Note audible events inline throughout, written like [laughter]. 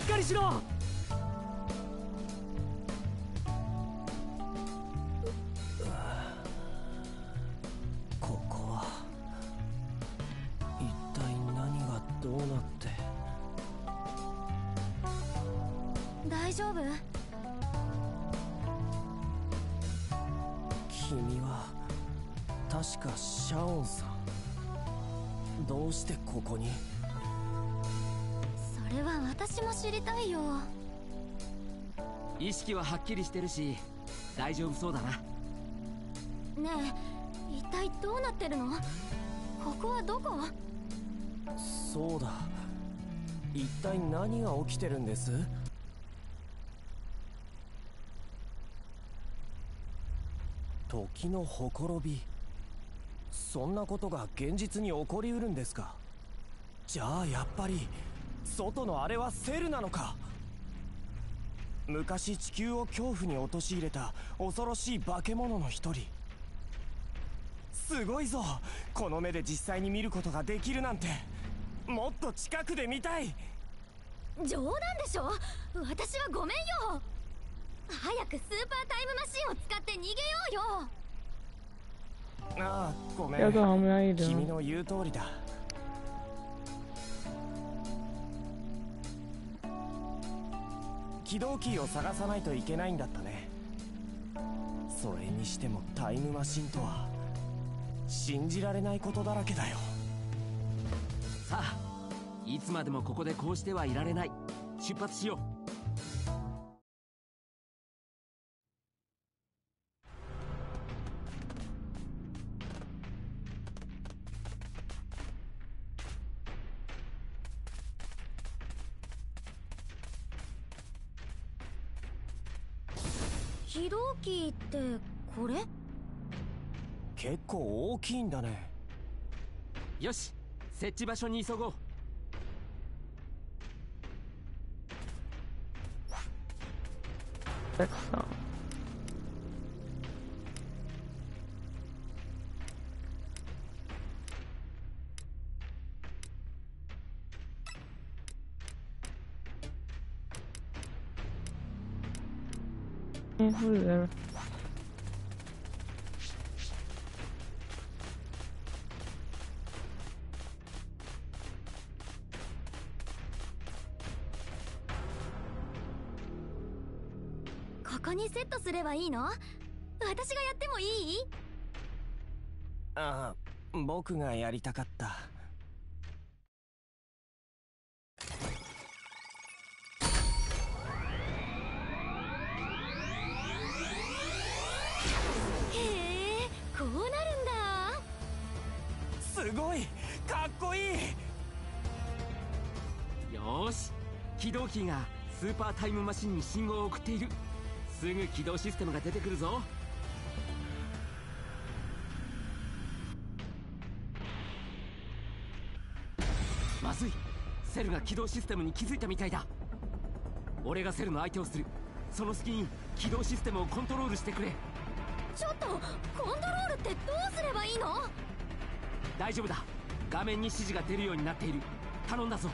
しっかりしろ。きりしてるし大丈夫そうだな。ねえ一体どうなってるの？ここはどこ？そうだ。一体何が起きてるんです？時のほころび。そんなことが現実に起こりうるんですか？じゃあやっぱり外のあれはセルなのか？昔地球を恐怖に陥れた恐ろしい化け物の一人。すごいぞ。この目で実際に見ることができるなんて。もっと近くで見たい。冗談でしょ？私はごめんよ。早くスーパータイムマシンを使って逃げようよ。ああごめん。君の言う通りだ起動キーを探さないといけないんだったね。それにしてもタイムマシンとは信じられないことだらけだよ。さあいつまでもここでこうしてはいられない。出発しよう。キーってこれ？結構大きいんだね。よし設置場所に急ごう。백상嗯，或者ここにセットすればいいの？私がやってもいい？ああ僕がやりたかった。すごい。かっこいい。よし。起動キーがスーパータイムマシンに信号を送っている。すぐ起動システムが出てくるぞ。まずい。セルが起動システムに気づいたみたいだ。俺がセルの相手をする。その隙に起動システムをコントロールしてくれ。ちょっとコントロールってどうすればいいの？大丈夫だ。画面に指示が出るようになっている。頼んだぞ。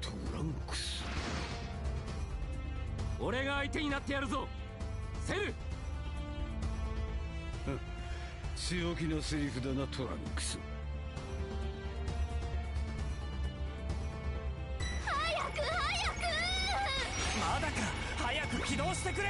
トランクス。俺が相手になってやるぞ。セル。強気なセリフだなトランクス。早く早く！まだか早く起動してくれ。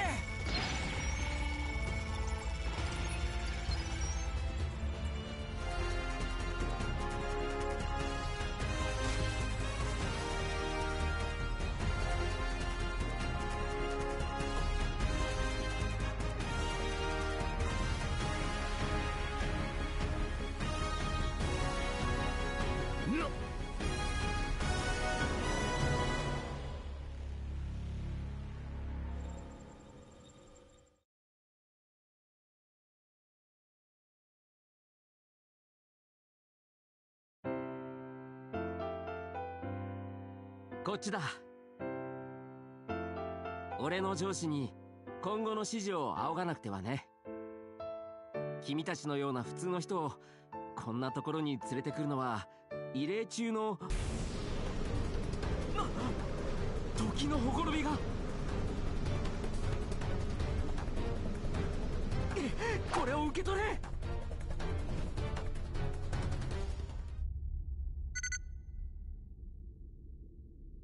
こっちだ？俺の上司に今後の指示を仰がなくてはね。君たちのような普通の人をこんなところに連れてくるのは異例中のな時のほころびが。これを受け取れ。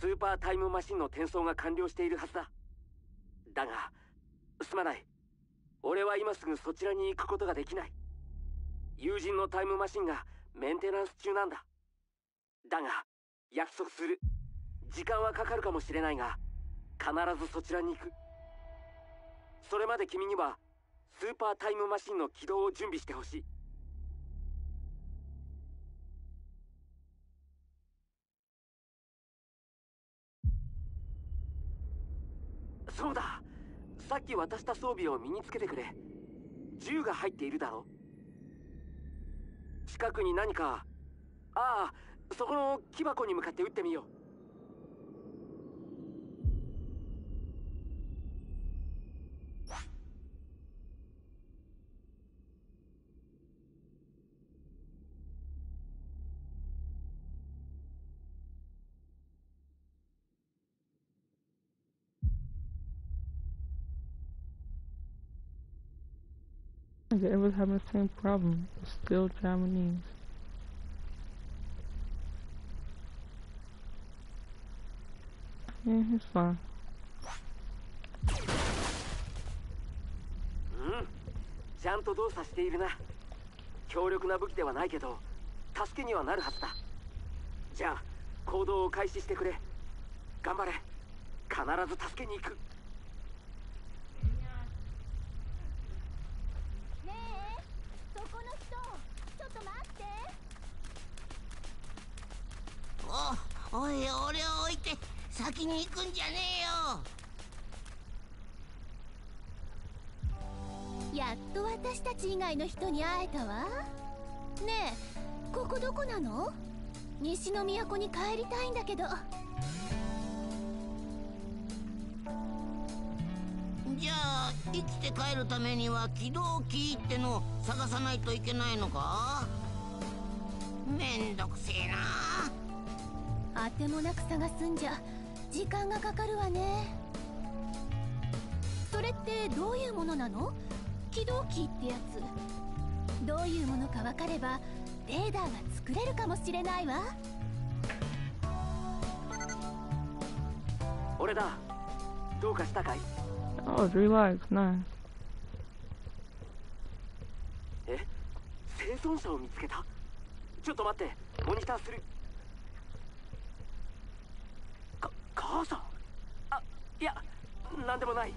スーパータイムマシンの転送が完了しているはずだ。だがすまない。俺は今すぐそちらに行くことができない。友人のタイムマシンがメンテナンス中なんだ。だが約束する。時間はかかるかもしれないが必ずそちらに行く。それまで君にはスーパータイムマシンの起動を準備してほしい。そうだ。さっき渡した装備を身につけてくれ。銃が入っているだろ近くに何か。ああそこの木箱に向かって撃ってみよう「Okay, everyone's having the same problem. It's still Japanese. Yeah, it's fine. うんちゃんと動作しているな強力な武器ではないけど助けにはなるはずだじゃあ行動を開始してくれ頑張れ必ず助けに行くねえそこの人ちょっと待っておおい俺を置いて先に行くんじゃねえよやっと私たち以外の人に会えたわねえここどこなの西の都に帰りたいんだけどじゃあ生きて帰るためには起動キーってのを探さないといけないのかめんどくせえなあてもなく探すんじゃ。時間がかかるわね。それってどういうものなの？起動機ってやつ。どういうものか分かればレーダーが作れるかもしれないわ。俺だ。どうかしたかい？Oh, three lives. Nice. え？生存者を見つけた？ちょっと待って。モニターするか母さん。あいやなんでもない。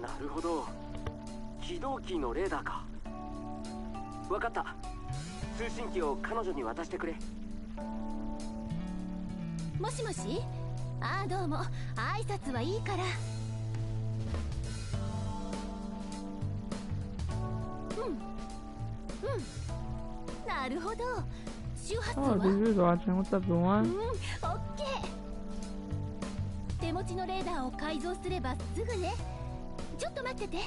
なるほど。起動キーのレーダーか。分かった。通信機を彼女に渡してくれ。もしもし？ああどうも。挨拶はいいから。うん。うん。なるほど。周波数 Oh, は Juju's watching. What's up, うん everyone? オッケー手持ちのレーダーを改造すればすぐね。ちょっと待ってて。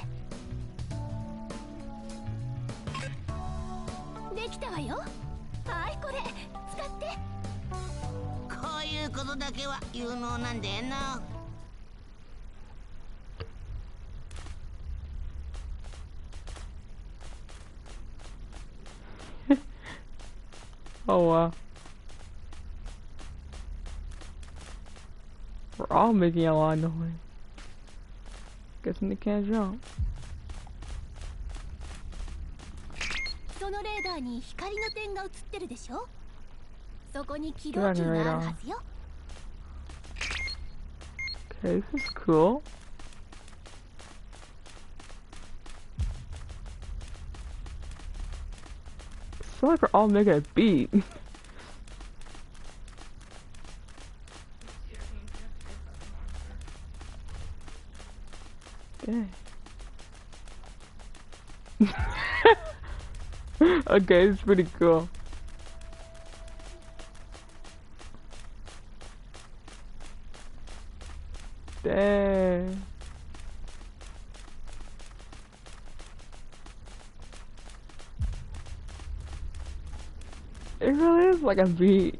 できたわよ。はいこれ。使って。こういうことだけは有能なんだよな Oh. We're all making a lot of noise. Guessing they can't jump. Okay, this is cool. Feel like we're all making a beat. [laughs] [laughs] Okay, it's pretty cool. Dang. It really is like a beat.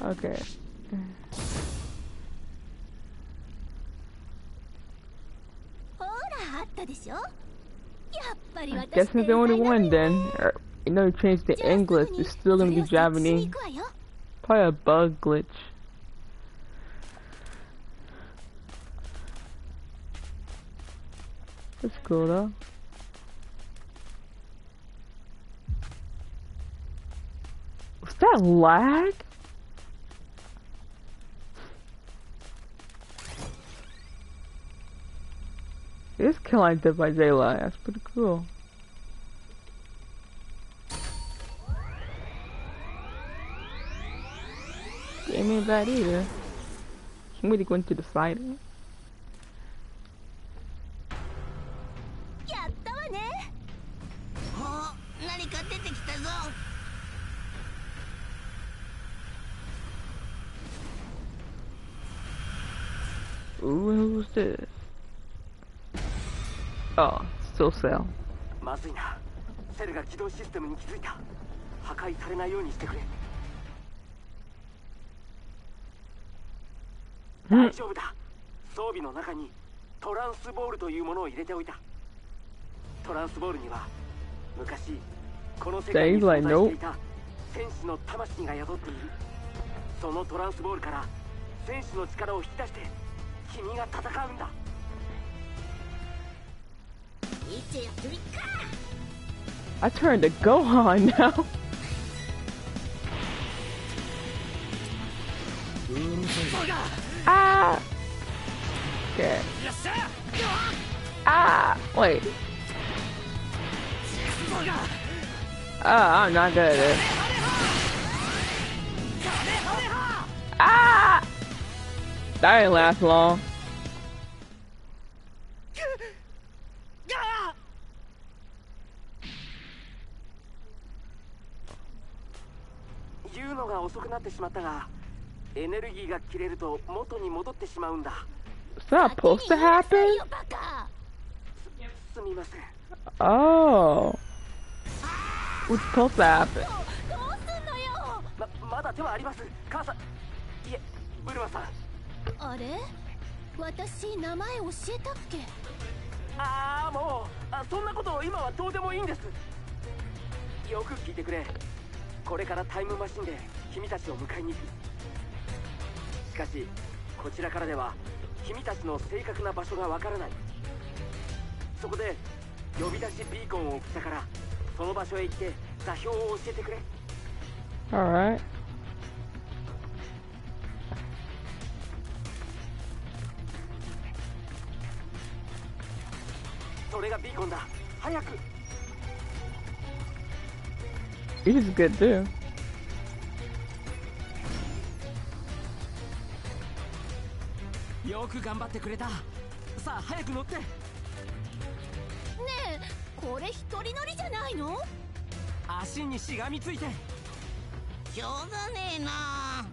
okay. I guess I'm the only one then. Er, you know, change the English. It's still gonna be Japanese. Probably a bug glitch. That's cool though. That lag? It is killing Dead by Daylight. That's pretty cool. Game ain't bad either. Can we go into the side? Ooh, who's this? Oh, still Cell. まずいなセルが起動システムに気づいた破壊されないようにしてくれ大丈夫だ装備の中にトランスボールというものを入れておいたトランスボールには昔この世界に存在していた戦士の魂が宿っているそのトランスボールから戦士の力を引き出して 君が戦うんだいつやってみっか I turned to Gohan now. うるさい ah! Okay. Ah! Wait. Ah, I'm not good at this. Ah! That didn't last long. 言うのが遅くなってしまったがエネルギーが切れると元に戻ってしまうんだ Is that supposed to happen? バカすみません Oh. What's supposed to happen? どうすんのよままだ手はあります母さんいえブルマさん あれ？私名前教えたっけ？ああもうあそんなこと今はどうでもいいんです。よく聞いてくれ。これからタイムマシンで君たちを迎えに行く。しかしこちらからでは君たちの正確な場所がわからない。そこで呼び出しビーコンを送ったからその場所へ行って座標を教えてくれ。Alright. そがビーコンだ。早く。よく頑張ってくれた。さあ早く乗って。ねえこれ一人乗りじゃないの？足にしがみついて。しょうがねえな。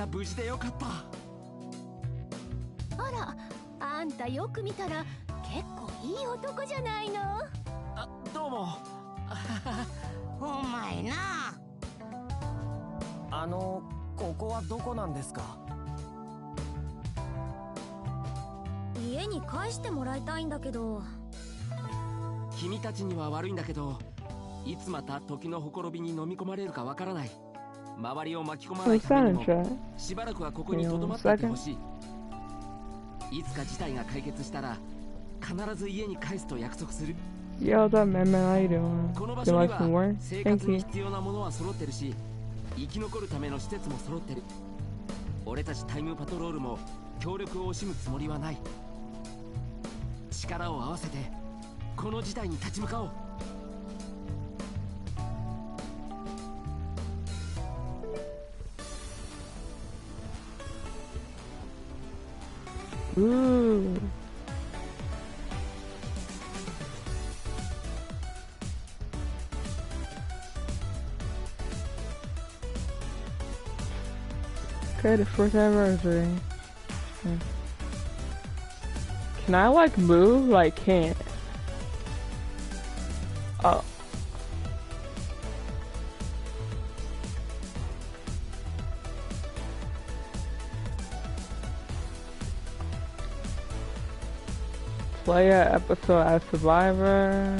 な無事でよかった。あらあんたよく見たら結構いい男じゃないの？あどうも。[laughs] お前な。あのここはどこなんですか？家に返してもらいたいんだけど。君たちには悪いんだけどいつまた時のほころびに飲み込まれるかわからない周りを巻き込まな Oh, いためにも.しばらくはここにとどまっていてほしいいつか事態が解決したら必ず家に返すと約束する Yo, what's up, man? Man, how. 必要なものは揃ってるし生き残るための施設も揃ってる俺たちタイムパトロールも協力を惜しむつもりはない力を合わせてこの事態に立ち向かおう Ooh. Okay, the first anniversary. Can I like move? Like can't. Oh. Play episode as Survivor.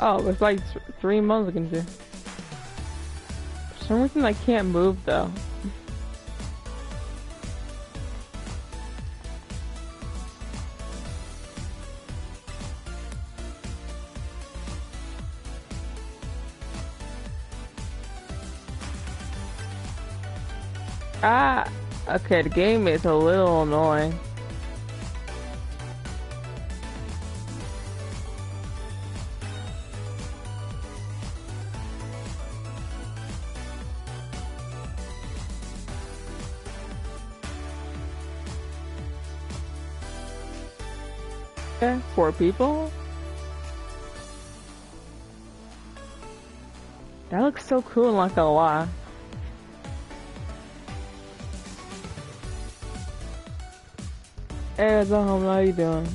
Oh, it's like th- three months ago. For some reason, I can't move though. Ah, okay, the game is a little annoying. Four people. That looks so cool, not gonna lie. Hey, Zaham, how you doing?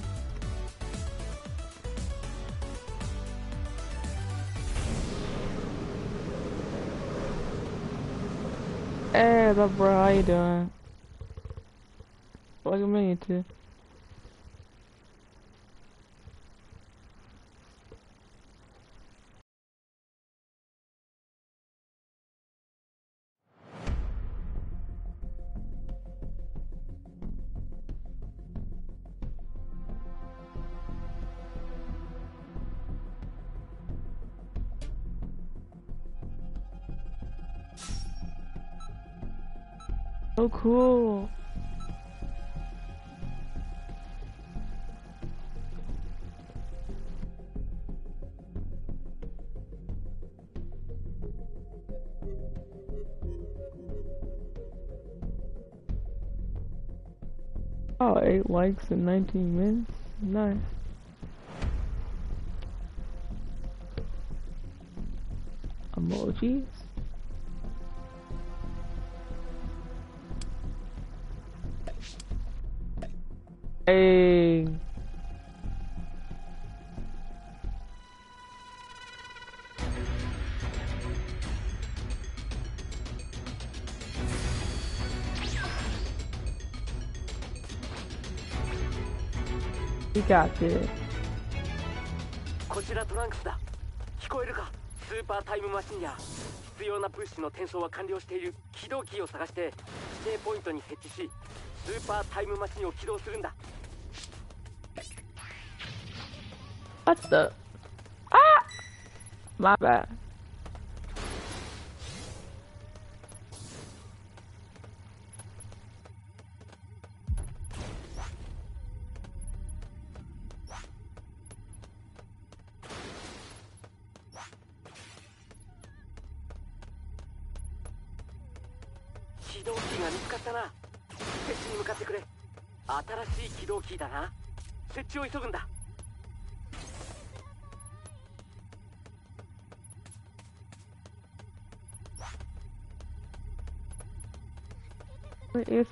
Hey, what's up, bro? How you doing? Look at me, too. Cool. Oh, eight likes in 19 minutes. Nice. Emojis. Hey. You got this. こちらトランクスだ聞こえるか？スーパータイムマシンや必要な物資の転送は完了している起動キーを探して指定ポイントに設置しスーパータイムマシンを起動するんだ What the? Ah! My bad.「Where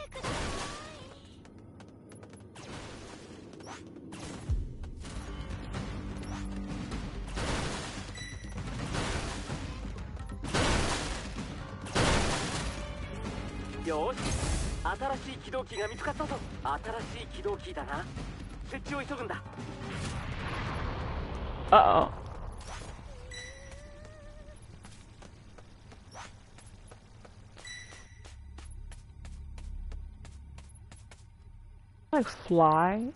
is that key? Uh oh. よし新しい起動キーが見つかったぞ新しい起動キーだな設置を急ぐんだ Uh oh. Fly?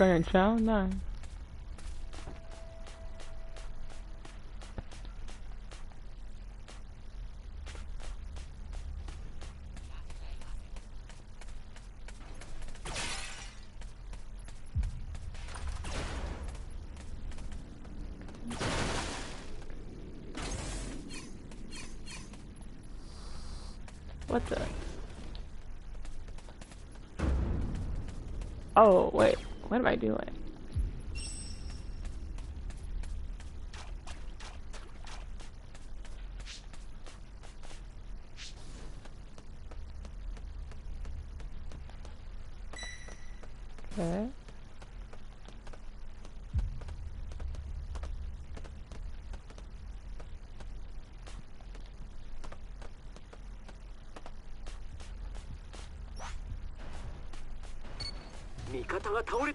Work on your channel? Nice. What the? Oh, wait. What am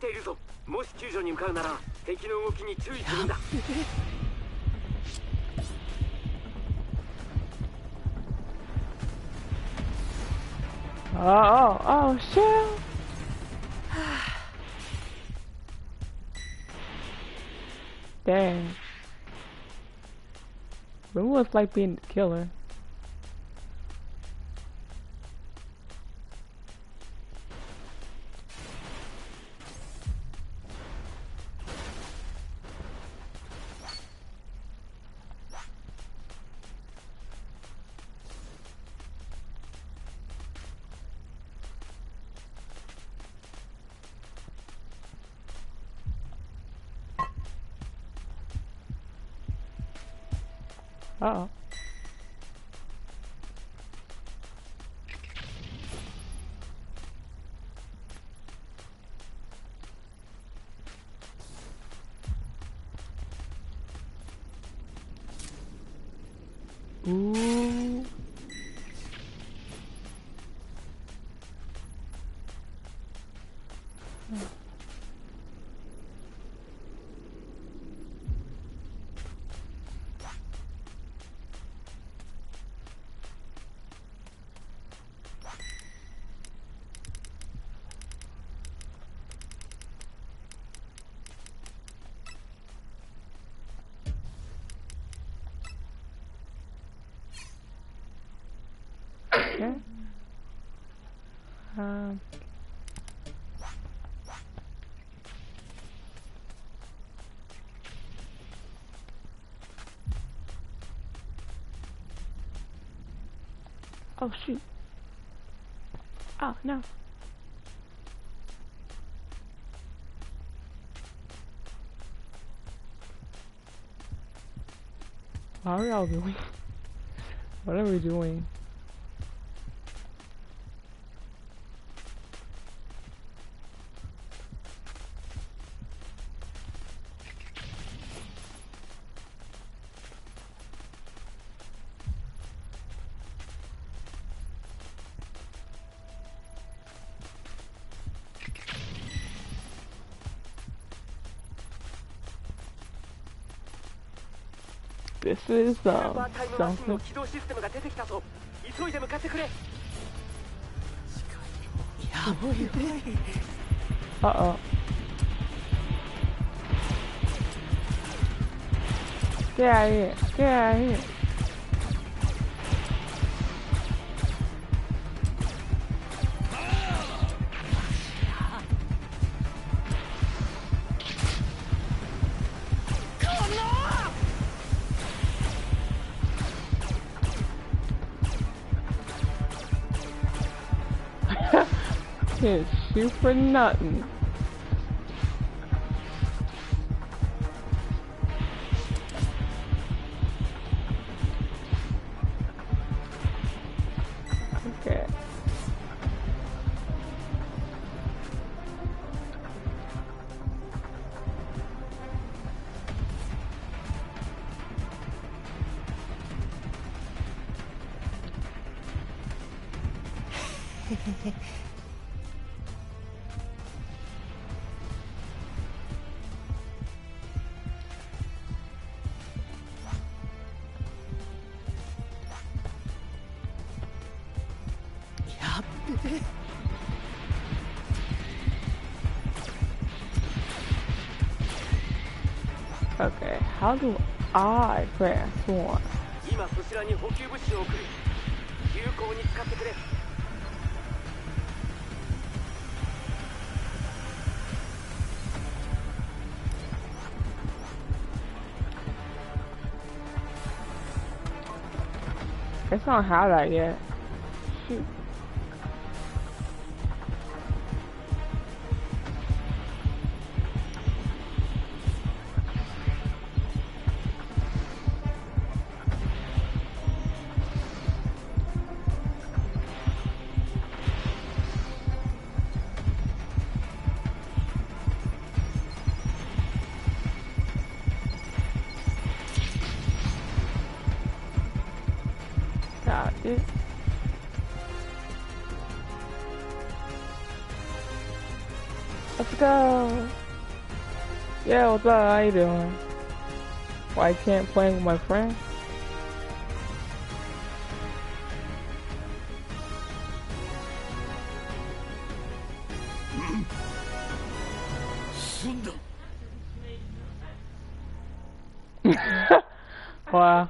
ているぞもし救助に向かうなら敵の動きに注意するんだ Oh, oh, oh, shit. Dang. When was like being the killer? Oh, shoot. Oh, no. How are y'all doing? what are we doing? ってさダンスの起動システムが出てきたぞ急いで向かってくれやばいよああであいであい。Shoot for nothing. How do I press one? It's not hot that yet. How you doing? Why can't play with my friend? [laughs] wow.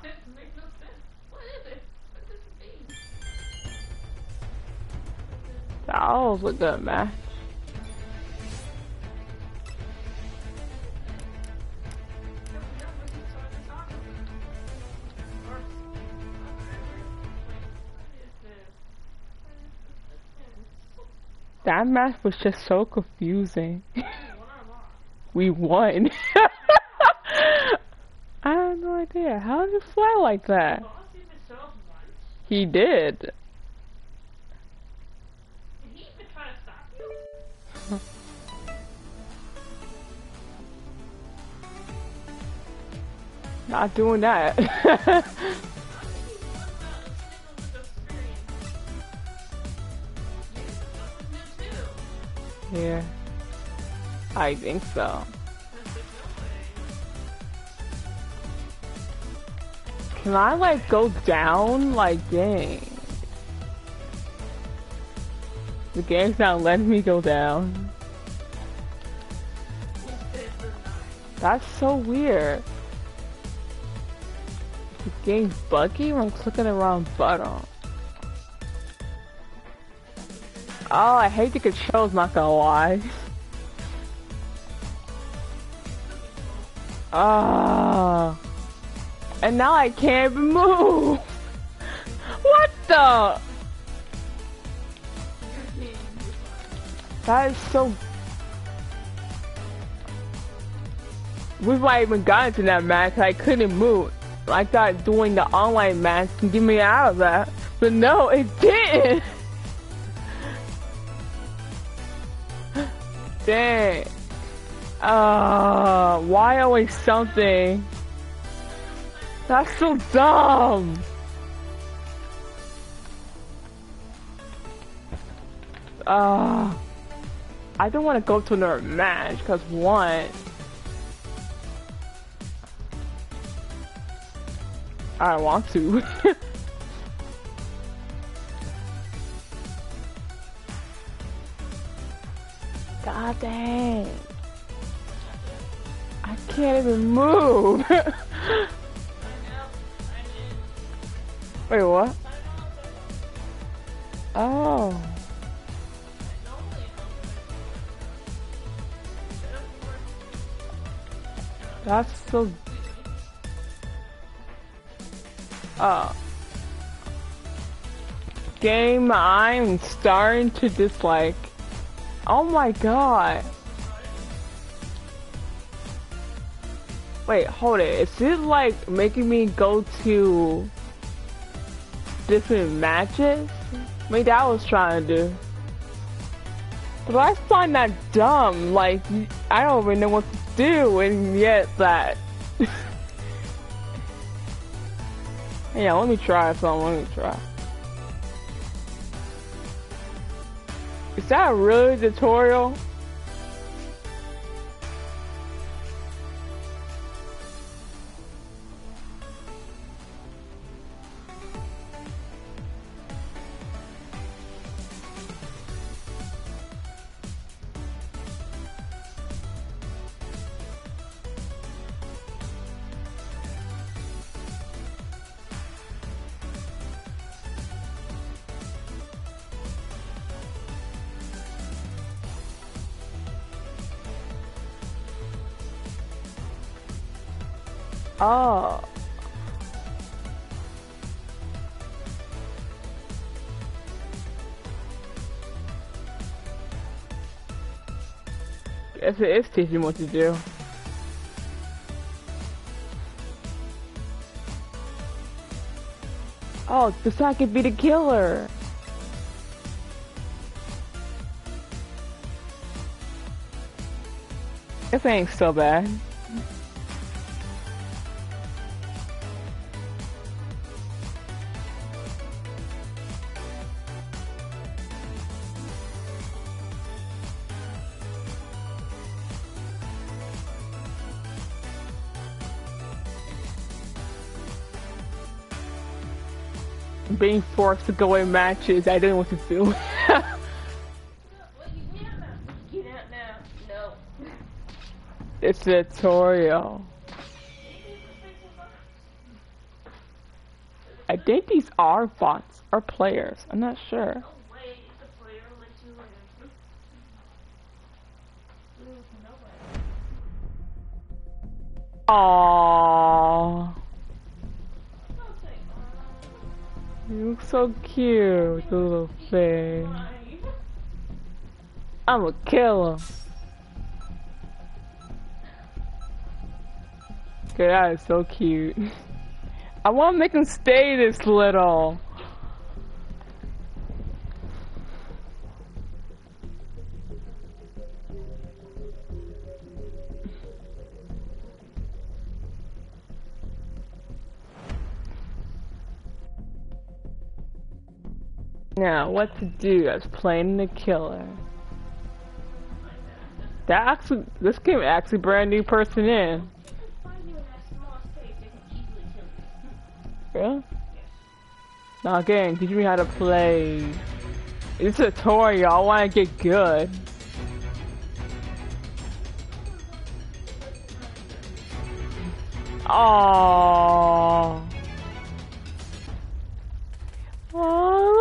That was a good match. That match was just so confusing. [laughs] we won. [laughs] I have no idea. How did he fly like that? He did. [laughs] Not doing that. Yeah. I think so. Can I like go down? Like dang. The game's not letting me go down. That's so weird. The game's buggy when clicking the wrong button. Oh, I hate the controls, not gonna lie. Ah. and now I can't move. [laughs] What the? That is so. We've not even gotten to that match. I couldn't move. I thought doing the online match can get me out of that. But no, it didn't! [laughs] Dang. Uh, why always something? That's so dumb! Uh, I don't want to go to another match, because one, I want to. [laughs] God dang. I can't even move. [laughs] Wait, what? Oh. That's so. Uh. Game I'm starting to dislike. Oh my god. Wait, hold it. Is it like making me go to different matches? Maybe that was trying to do. But I find that dumb. Like, I don't even know what to do, and yet that. [laughs] yeah, let me try something. Let me try. Is that really a tutorial? Oh. Guess it is teaching what to do. Oh, this I could be the killer. This ain't so bad. Being forced to go in matches I didn't know what to do. [laughs] it's a tutorial. I think these are bots or players. I'm not sure. Aww. You look so cute, little thing. I'm a killer. Okay, that is so cute. [laughs] I want to make him stay this little. Now, what to do? I was playing the killer. That actually, this game actually brand new person in. Really? Now again, teach me how to play. It's a tutorial, I wanna get good. Oh,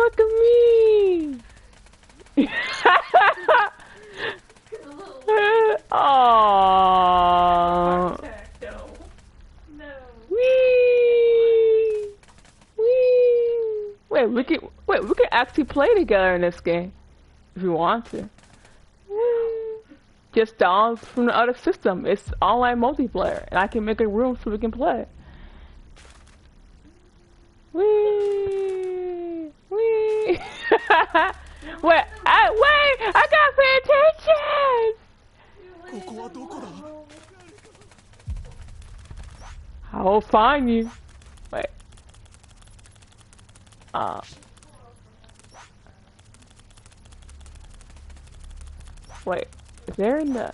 look at me! oh. Wee! Wee! Wait, we can wait. We can actually play together in this game. If you want to. Just download from the other system. It's online multiplayer. And I can make a room so we can play. Wee! Wee! [laughs] wait, I, wait! I gotta pay attention! I will find you. Wait. Uh... Wait, is there in the...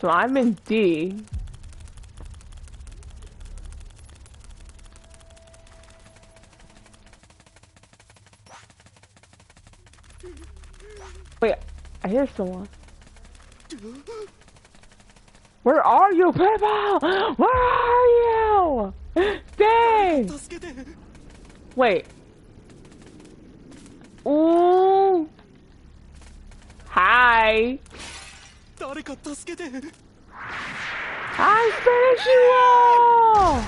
So I'm in D. Wait, I hear someone. Where are you, people? Where are you? Dang! Wait. Ooh die. I finish you all!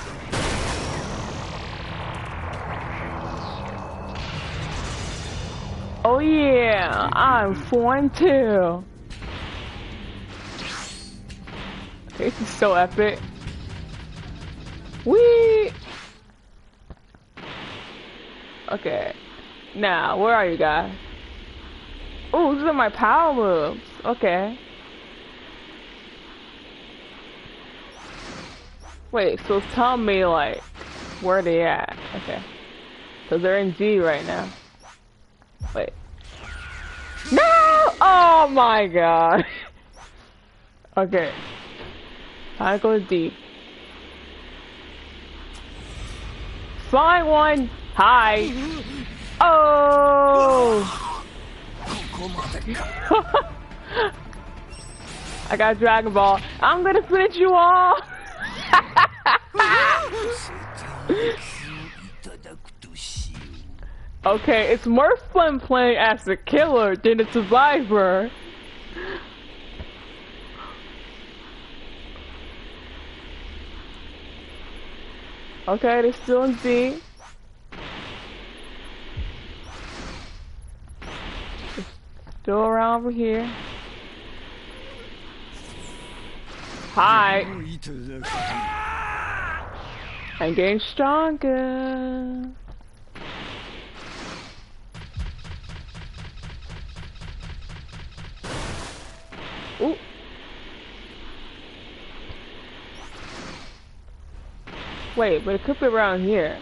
Oh yeah, I'm four and two. This is so epic. We. Okay. Now, where are you guys? Oh, these are my power moves. Okay. Wait, so tell me, like, where they at. Okay. So they're in G right now. Wait. No! Oh my god. [laughs] okay. I go to D. Flying one! Hi! [laughs] Oh! I got Dragon Ball. I'm gonna finish you all! [laughs] okay, it's more fun playing as the killer than the survivor. Okay, they're still in. Go around over here. Hi. I'm getting stronger. Ooh. Wait, but it could be around here.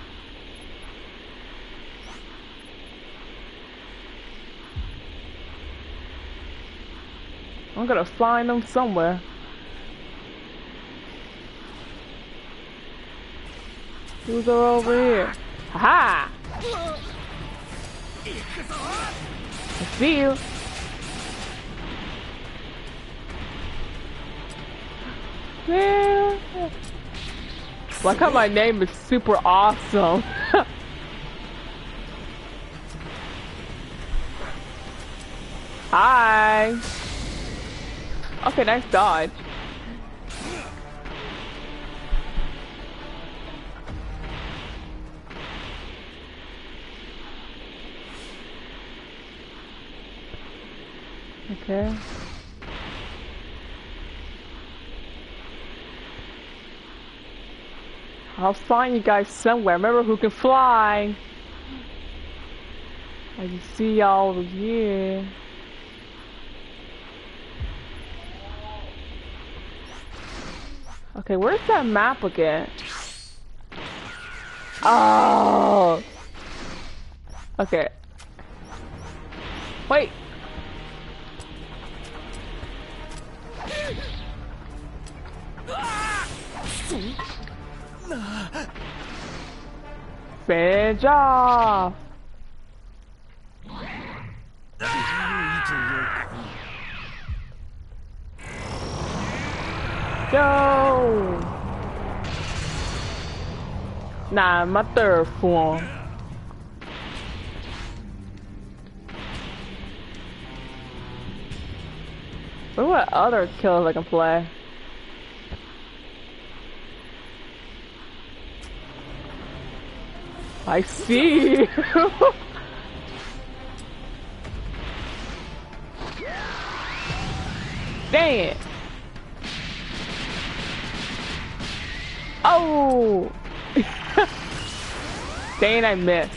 I'm gonna find them somewhere. Who's over here? Ha! I see you. Yeah. Like how my name is super awesome. [laughs] Hi. Okay, nice dodge. Okay. I'll find you guys somewhere. Remember who can fly. I can see y'all over here. Okay, where's that map again? Oh. Okay. Wait. Finish off. Go. Nah, my third form. What what other killers I can play? I see. [laughs] Dang it. Dang, I missed.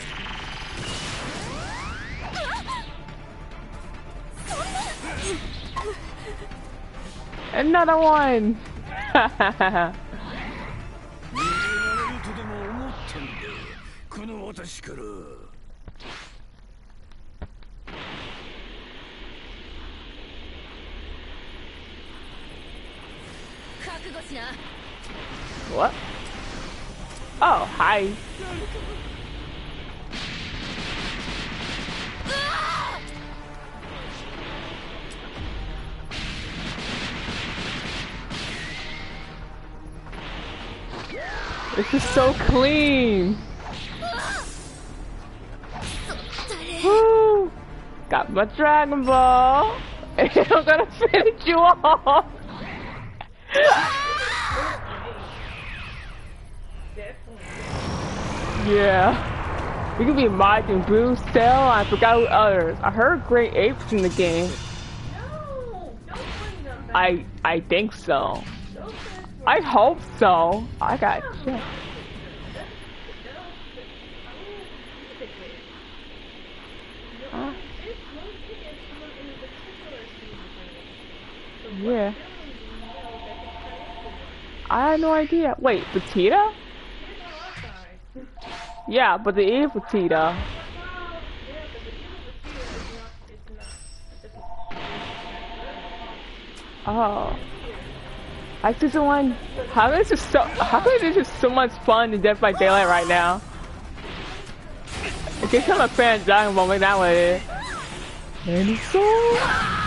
Another one! [laughs] Dragon Ball. [laughs] I'm gonna finish you off. yeah. You can be Mike and Bruce Cell. I forgot who others. I heard Great Apes in the game. I I think so. I hope so. I got check. Huh? Yeah. I had no idea. Wait, Petita? Yeah, but the E Petita. Oh. Like season one, how is this so? How is this just so much fun in Death by Daylight right now? In case I'm a fan of Dragon Ball, that way. And so.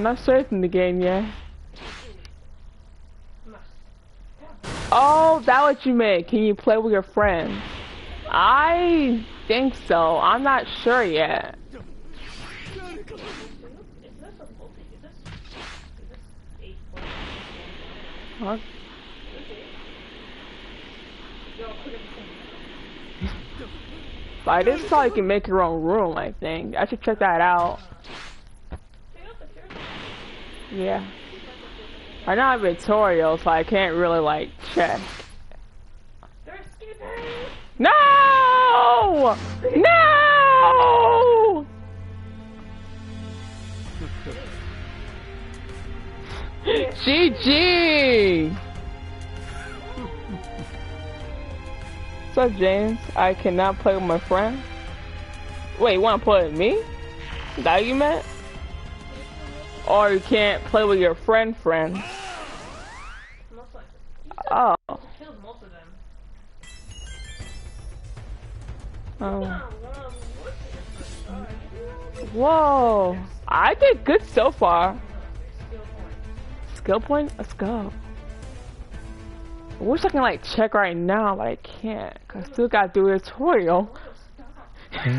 Not certain the game yet. Oh, that what you meant. Can you play with your friends? I think so. I'm not sure yet. Huh? By this you can make your own room, I think. I should check that out. Yeah. I a tutorial, so I can't really, like, check. No! No! [laughs] GG! What's up, James? I cannot play with my friend. Wait, you want to play with me? That you meant? Or you can't play with your friend friends. Oh. Oh. Whoa. I did good so far. Skill point? Let's go. I wish I can like check right now, but I can't. Cause I still gotta do a tutorial. [laughs]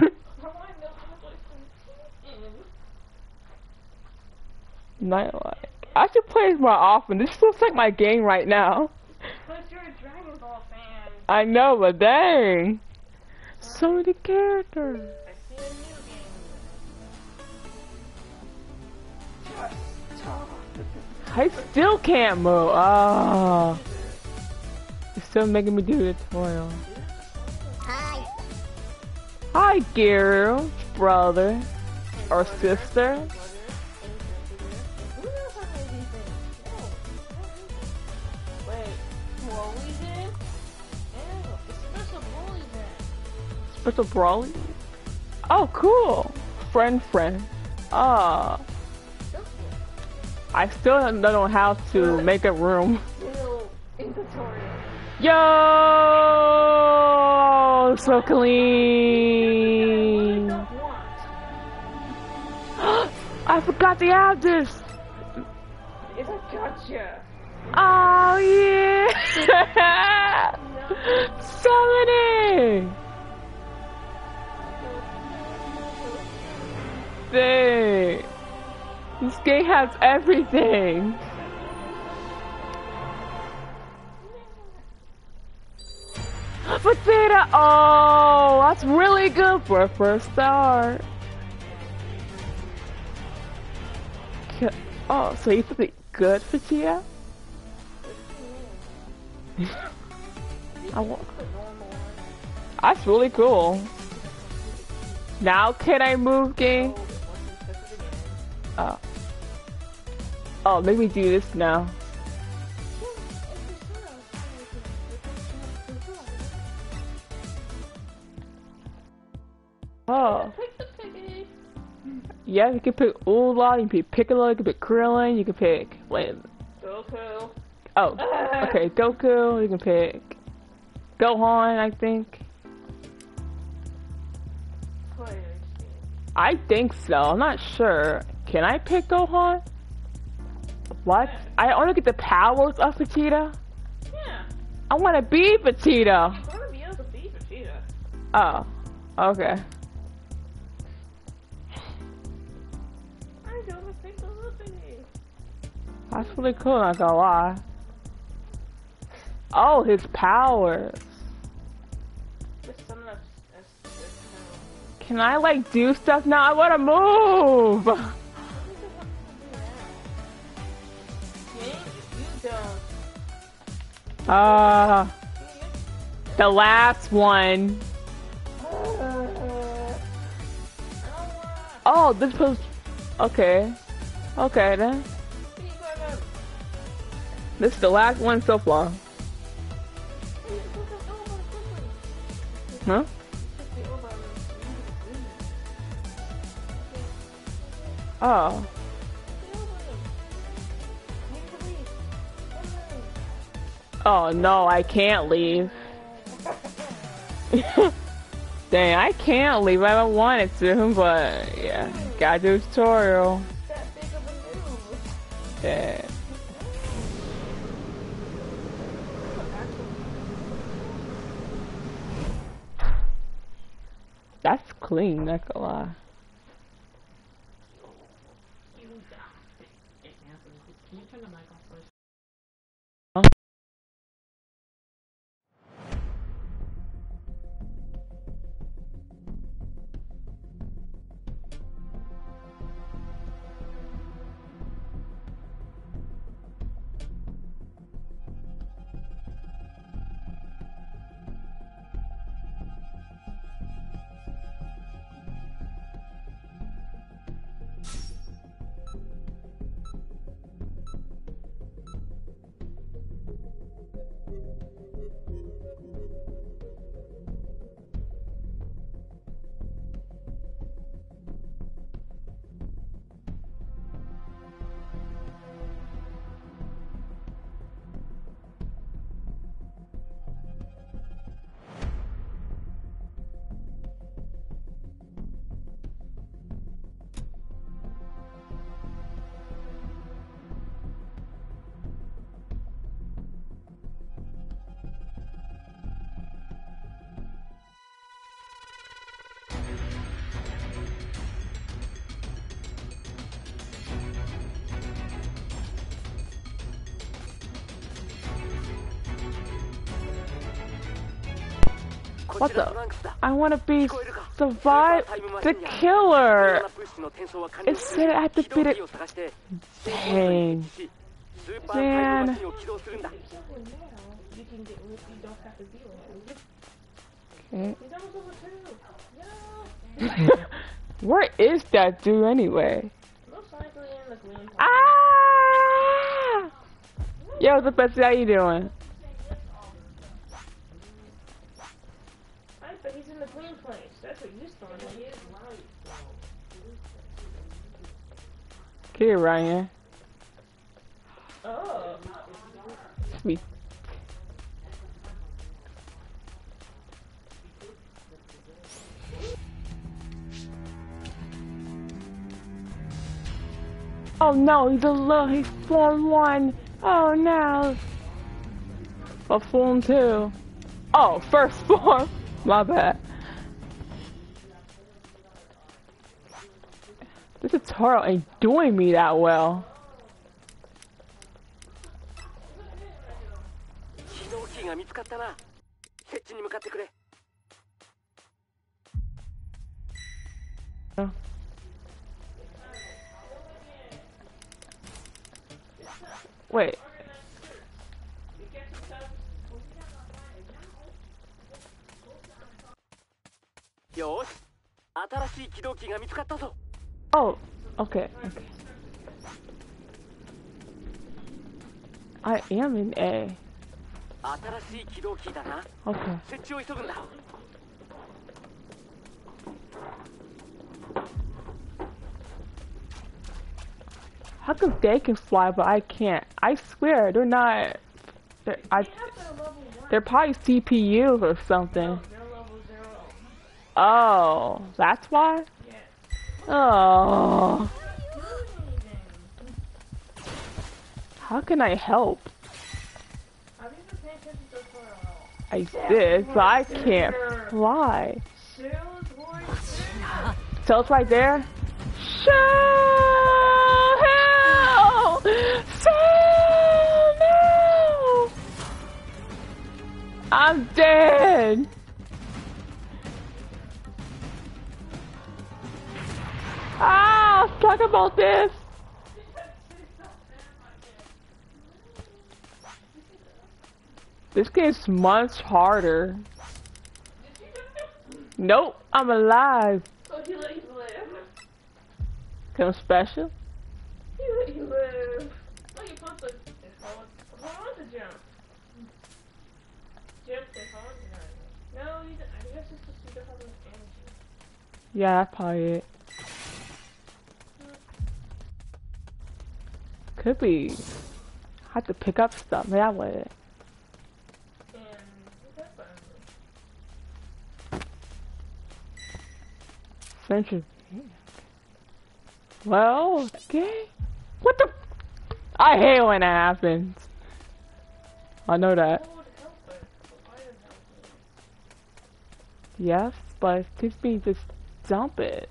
Not like I should play more often. This looks like my game right now. I know, but dang. So many characters. I still can't move. Ah. You're still making me do the tutorial. Hi. Hi, Gary, brother or sister. Special brawling? Oh, cool. Friend, friend. Ah. I still don't know how to make a room. Yo, so clean. [gasps] I forgot to add this. It's a gacha. Oh yeah. [laughs] Summoning. Dang. This game has everything. Potato! Oh, that's really good for a first start. Oh, so you think good for? [laughs] I wa- That's really cool. Now can I move game? Oh. Oh, let me do this now. Oh. Yeah, you can pick Ula, you can pick Piccolo, you can pick Krillin, you can pick, wait. Goku. Oh, [laughs] okay, Goku, you can pick Gohan, I think. I think so, I'm not sure. Can I pick Gohan? What? I only get the powers of Vegeta? Yeah. I want to be Vegeta! You wanna be able to be Vegeta. Oh, okay. I don't think. That's really cool, not gonna lie. Oh, his powers. Can I like do stuff now? I wanna move! Uh, the last one. Oh, this was, okay. Okay then. This is the last one so far. Huh? Oh. Oh no, I can't leave. [laughs] Dang, I can't leave. I don't want it to, but yeah, gotta do a tutorial. Yeah. That's clean, not gonna lie. What the? I wanna be survive the killer. It said I had to beat it. Dang. Man. Okay. [laughs] Where is that dude anyway? Ah! Yo, the best. How you doing? Here, Ryan. Oh. Sweet. Oh no, he's a little, he's form one. Oh no. Oh, a form two. Oh, first form. My bad. This tutorial ain't doing me that well. 起動キーが見つかったな設置に向かってくれ Oh. Wait. よし新しい起動機が見つかったぞ Oh, okay, okay. I am in A. Okay. How come they can fly but I can't? I swear they're not. They're, I, they're probably CPUs or something. Oh, that's why. Oh. How can I help? I did, but I can't fly. So it's right there. Show! Show! No! I'm dead. Let's talk about this. This game's much harder. Nope, I'm alive. So he let you live. Cause I'm special. He let you live. Oh, you to hold, hold on to jump. Jump to hold on. No, you don't, I guess it's just you don't have enough energy. Yeah, that's probably it. Could be. Have to pick up stuff. That's fine. Century. Well, okay. What the? I hate when that happens. I know that. Would? Yes, but it takes me just dump it.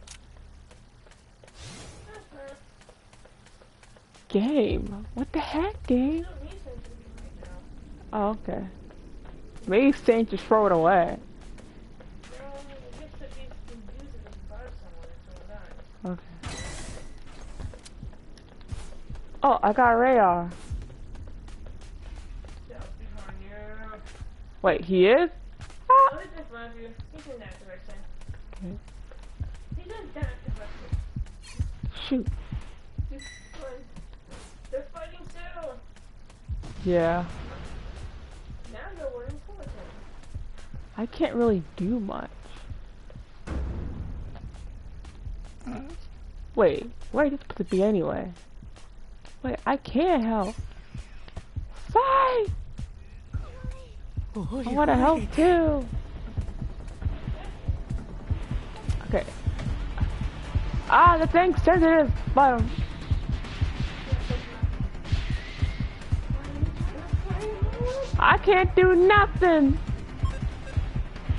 Game. What the heck, game? Oh, okay. Maybe Saint just throw it away. Okay. Oh, I got radar. Wait, he is? Ah. He's in front of you. He's in that direction. Okay. He's in that direction. Shoot. He's fun. They're fighting too. Yeah. Now you're running towards. I can't really do much. Wait, where are you supposed to be anyway? Wait, I can't help. Fight! I wanna help too. Okay. Ah, the thing thing's sensitive. Bottom. I can't do nothing.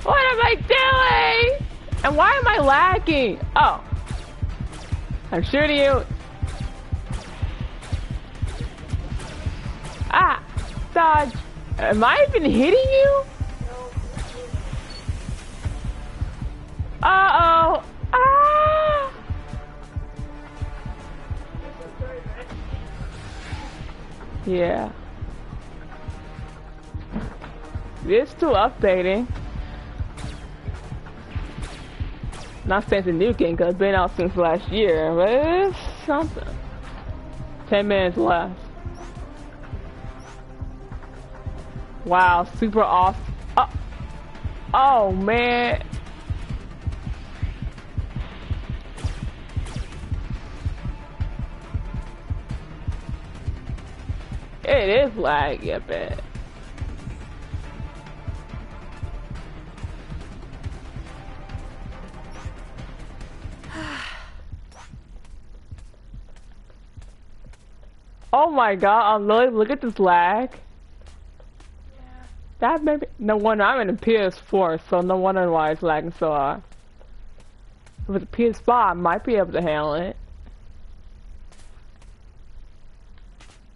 What am I doing? And why am I lagging? Oh. I'm shooting you. Ah, dodge. Am I even hitting you? Uh-oh. Ah. Yeah. It's still updating. Not saying a new game because it's been out since last year, but it's something. Ten minutes left. Wow, super off. Oh, oh man. It is laggy a bit. Oh my god, really look at this lag. That maybe no wonder I'm in a PS4, so no wonder why it's lagging so hard. With a PS5, I might be able to handle it.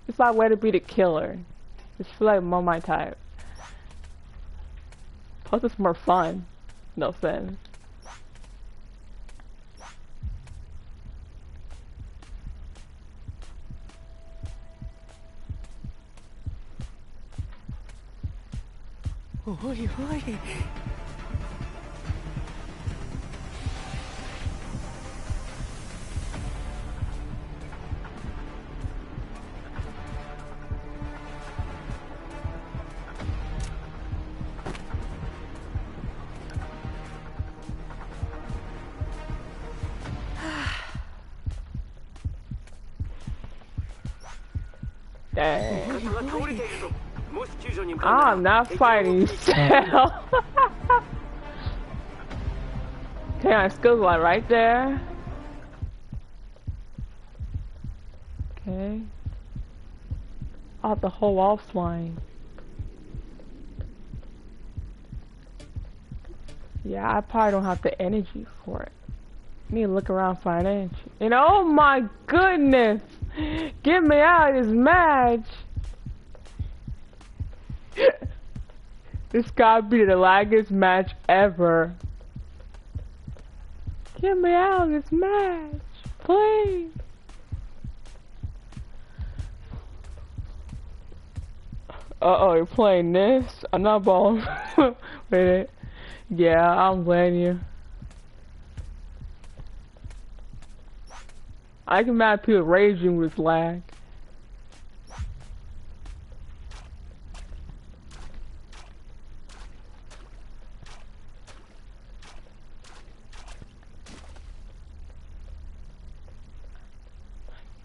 It's like way to be the killer. It's like more my type. Plus it's more fun. No sense. おいおい。I'm not fighting Cell. [laughs] Damn, skills like right there. Okay. Oh, the whole wall flying. Yeah, I probably don't have the energy for it. I need to look around for an energy. And oh my goodness! Get me out of this match! This gotta be the laggiest match ever. Get me out of this match, please. Uh oh, you're playing this? I'm not balling. [laughs] Wait, yeah, I'm playing you. I can mad people raging with lag.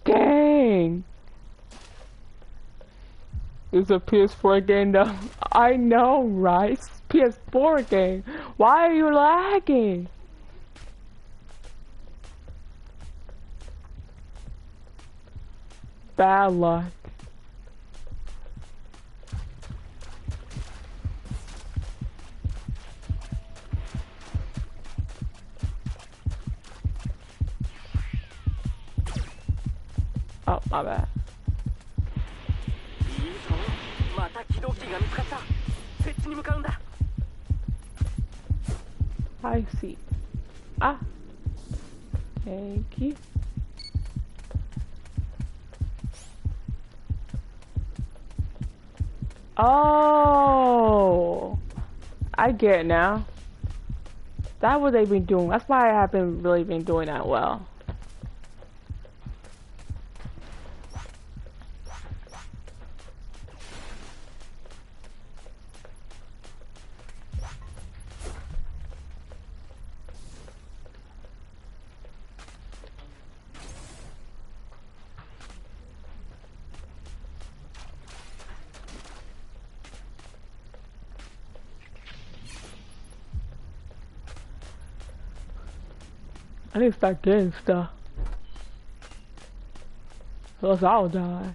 Dang! It's a PS4 game though. [laughs] I know, right? It's PS4 game. Why are you lagging? Bad luck. Oh, my bad. 起動キーが見つかった設置に向かうんだ I see. Ah. Thank you. Oh, I get it now. That's what they've been doing. That's why I haven't really been doing that well. Start getting stuff. Else I'll die.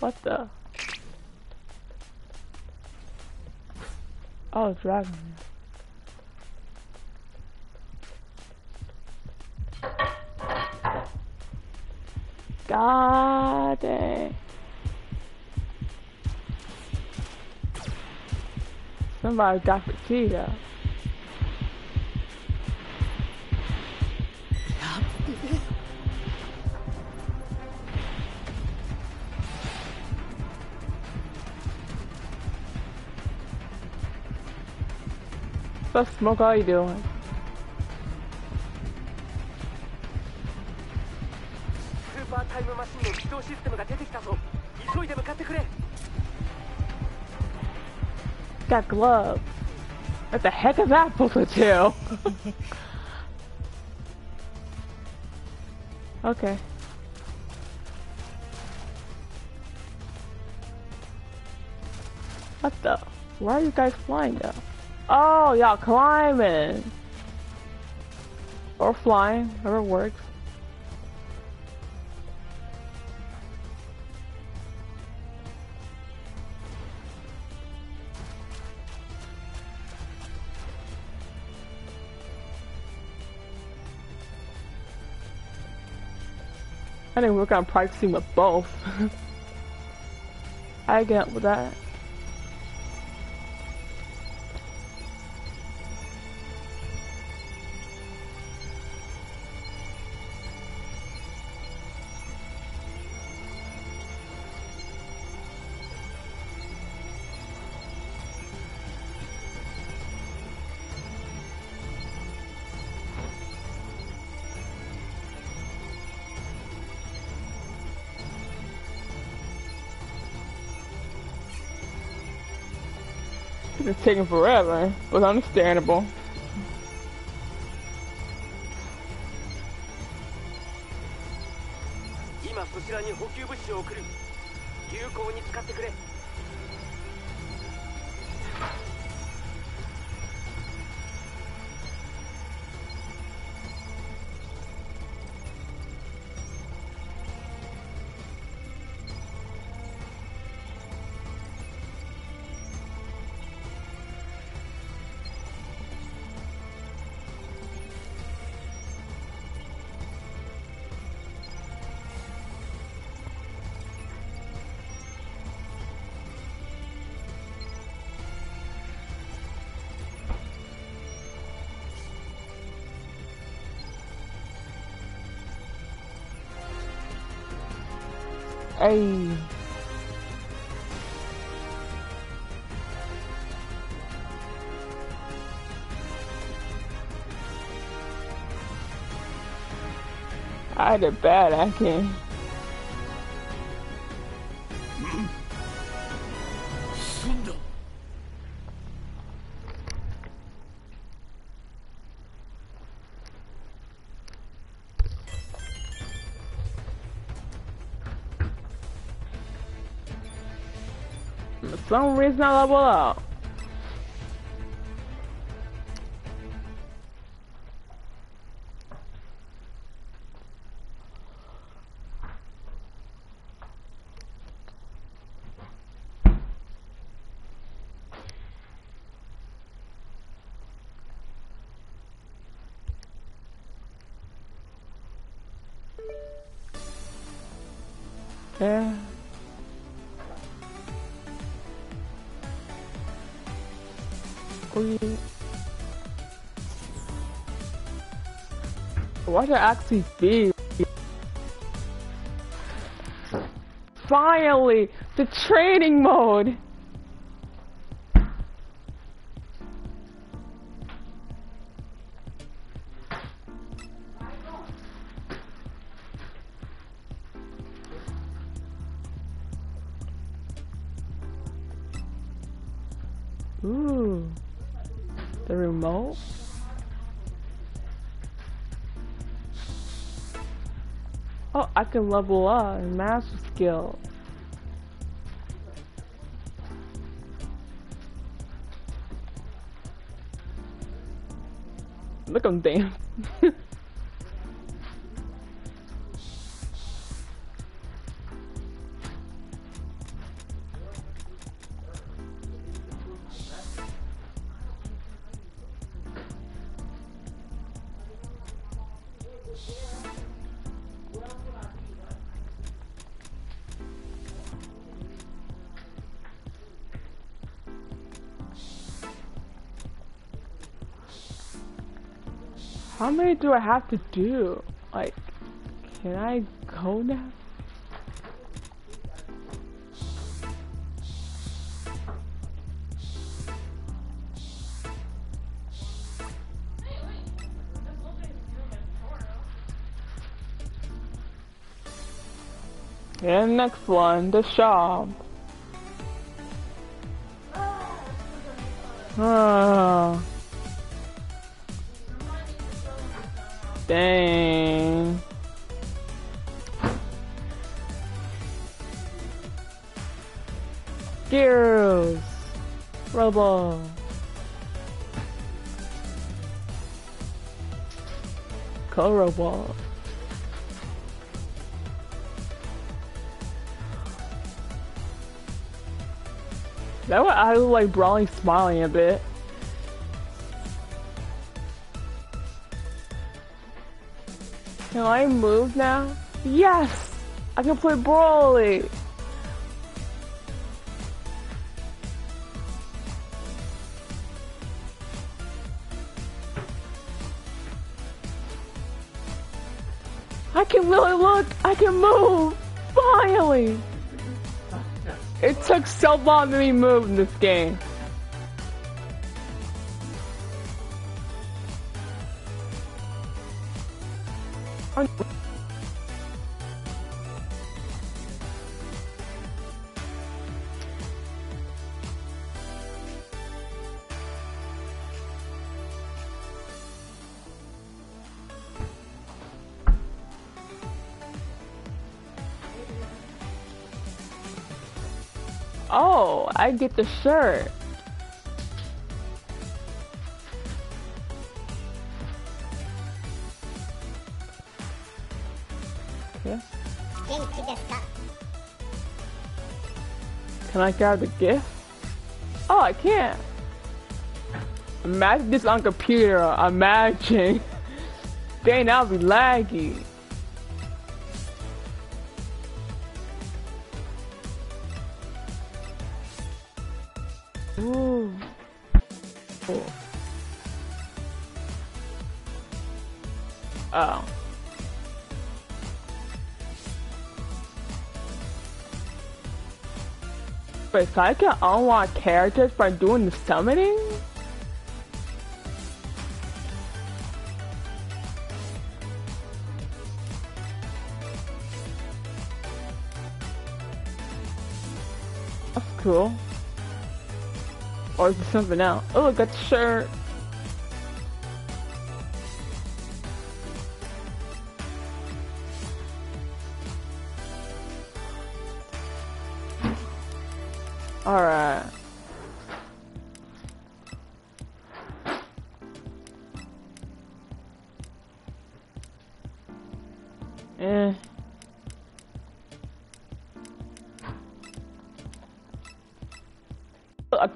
What the? Oh, dragon. God dang. Somebody got the key though. What smoke are you doing? 起動システムが出てきたぞ急いで向かってくれ Got gloves. What the heck is that supposed to do? okay. [laughs] What the? Why are you guys flying though? Oh, y'all climbing. Or flying, whatever works. I didn't work on practicing with both. [laughs] I get with that. It's taking forever, but understandable. Hey. I did bad acting. 進 some reason I level up. What should actually be? Finally, the training mode. Can level up and master skill. Look I'm him [laughs] How many do I have to do? Like, can I go now? And next one, the shop. Oh. Dang. Gears. Robo. Co-robot. That one I was like Broly smiling a bit. Can I move now? Yes! I can play Broly! I can really look! I can move! Finally! It took so long to be moved in this game. the shirt. Can I grab the gift? Oh, I can't. Imagine this on computer. Imagine. [laughs] Dang, that'll be laggy. So I can unlock characters by doing the summoning? That's cool. Or is it something else? Oh, look, the shirt.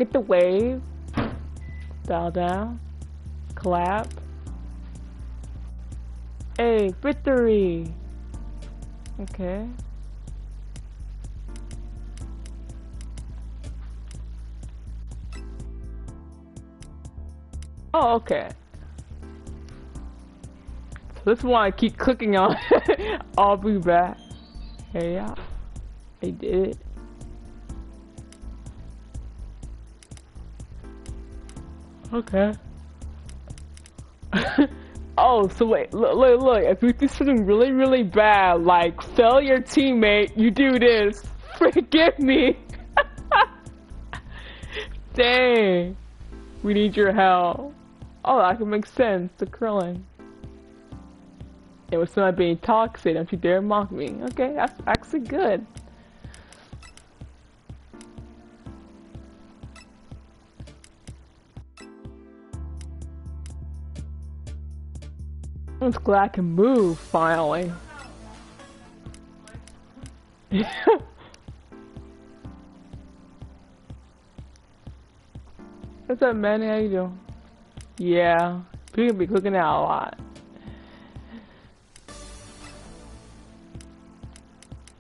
I get the wave. Bow down. Clap. Hey, victory! Okay. Oh, okay. So this one I keep clicking on. [laughs] I'll be back. Hey, yeah. I did it. Okay. [laughs] oh, so wait, look, look, look. If you do something really, really bad, like fail your teammate, you do this. [laughs] Forgive me. [laughs] Dang. We need your help. Oh, that can make sense. The curling. It was someone being toxic. Don't you dare mock me. Okay, that's actually good. I'm glad I can move finally. [laughs] What's up, man? How you doing? Yeah, people be cooking out a lot.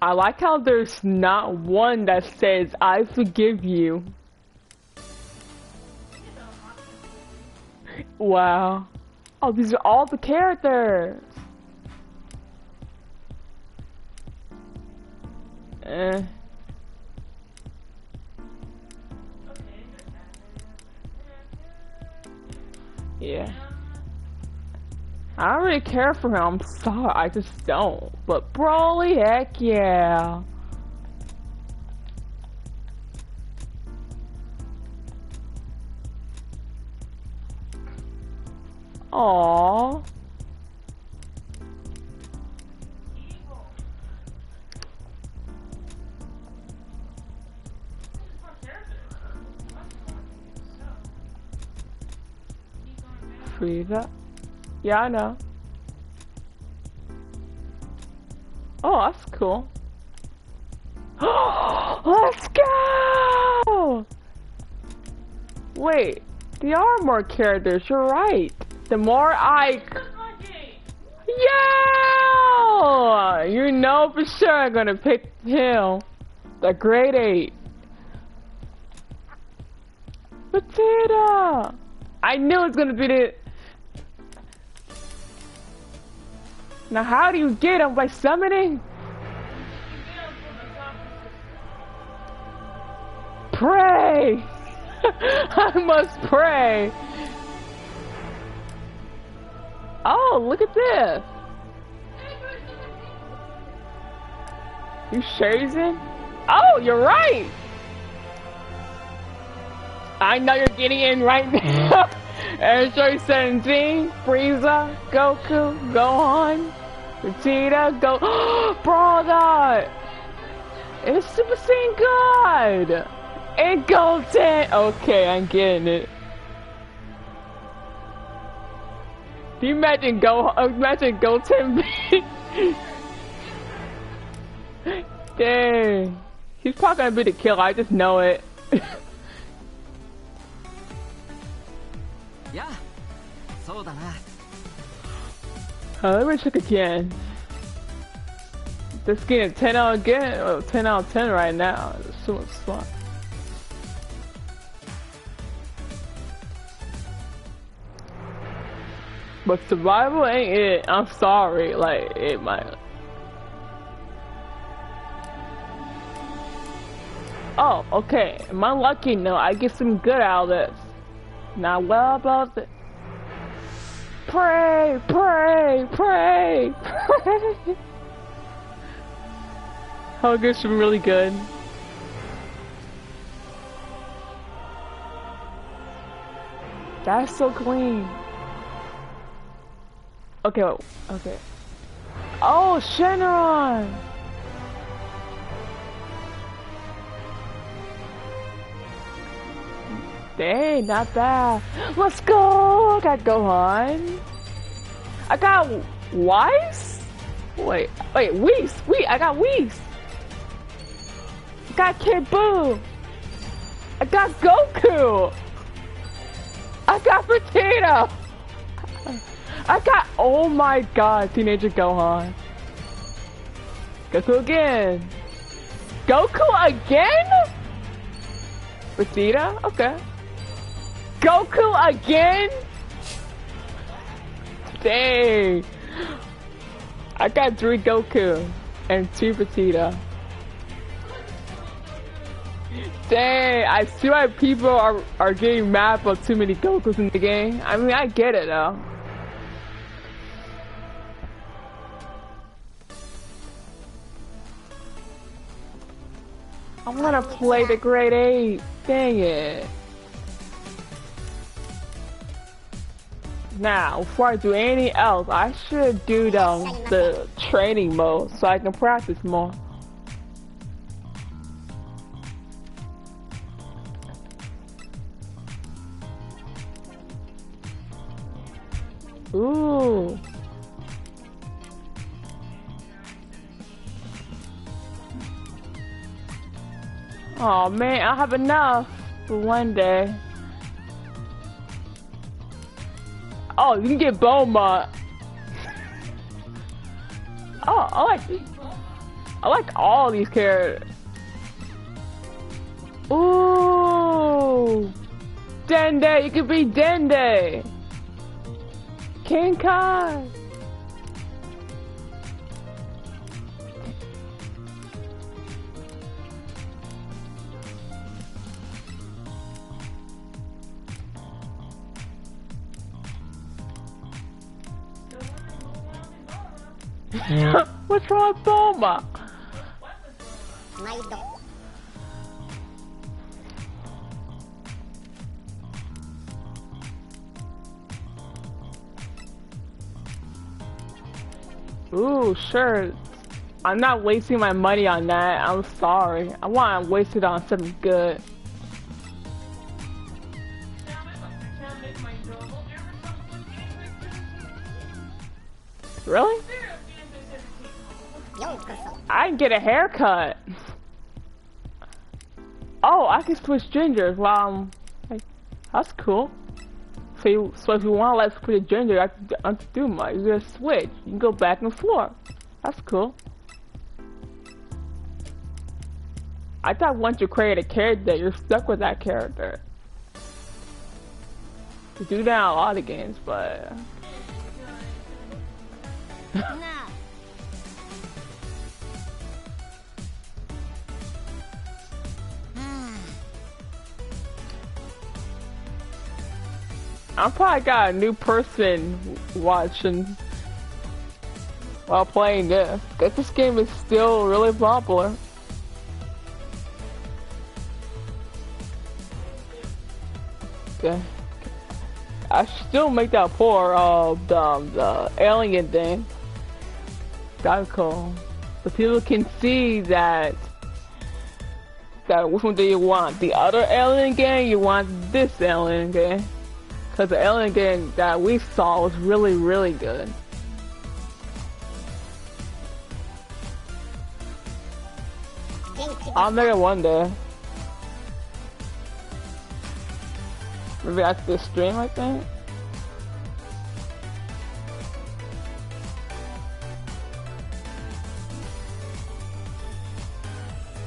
I like how there's not one that says, I forgive you. [laughs] Wow. Oh, these are all the characters. Eh. Yeah. I don't really care for him. I'm sorry. I just don't. But Broly, heck yeah. Aww. Frieza. Yeah, I know. Oh, that's cool. [gasps] Let's go! Wait, the are more characters, you're right. The more I... Yeah! You know for sure I'm gonna pick him. The grade 8. Potato! I knew it was gonna be the... Now how do you get him? By summoning? Pray! [laughs] I must pray! Oh, look at this! You Shazen? Oh, you're right! I know you're getting in right [laughs] now! Android 17, Frieza, Goku, Gohan, Vegeta, Go- [gasps] Bro, God! It's Super Saiyan God! And Goten! Okay, I'm getting it. You imagine go uh, imagine go ten. [laughs] Dang. He's probably gonna be the killer, I just know it. [laughs] yeah. So uh, let me check again. This game 10 out again, 10 out of 10 right now. So smart. But survival ain't it. I'm sorry. Like, it might. Oh, okay. Am I lucky? No, I get some good out of this. Now, well about it. Pray, pray, pray, pray. [laughs] Some really good. That's so clean. Okay, okay. Oh, Shenron! Dang, not bad. Let's go! I got Gohan. I got Weiss? Wait, wait, Whis! Wait, I got Whis! I got Kid Buu! I got Goku! I got Vegeta! I got, oh my god, Teenager Gohan. Goku again. Goku again? Vegeta? Okay. Goku again? Dang. I got three Goku and two Vegeta. Dang, I see why people are, are getting mad about too many Gokus in the game. I mean, I get it though. I wanna play the grade 8. Dang it. Now, before I do anything else, I should do the, the training mode so I can practice more. Ooh. Oh man, I have enough for one day. Oh, you can get Bulma. Oh, I like I like all these characters. Ooh, Dende, you could be Dende. King Kai. [laughs] What's wrong with? Maido. Ooh, sure. I'm not wasting my money on that. I'm sorry. I want to waste it on something good. Really? I can get a haircut. Oh, I can switch gingers I'm... Like, that's cool. So, you, so if you want to let's put a ginger, I can I can do much. You just switch. You can go back and forth. That's cool. I thought once you create a character, you're stuck with that character. You do that in a lot of games, but... [laughs] I probably got a new person watching while playing this. Cause this game is still really popular. Okay. I still make that for uh, the, the alien thing. That's cool. So people can see that that which one do you want? The other alien game? You want this alien game? Because the alien game that we saw was really, really good. I'll make it one day. Maybe after this stream, I think.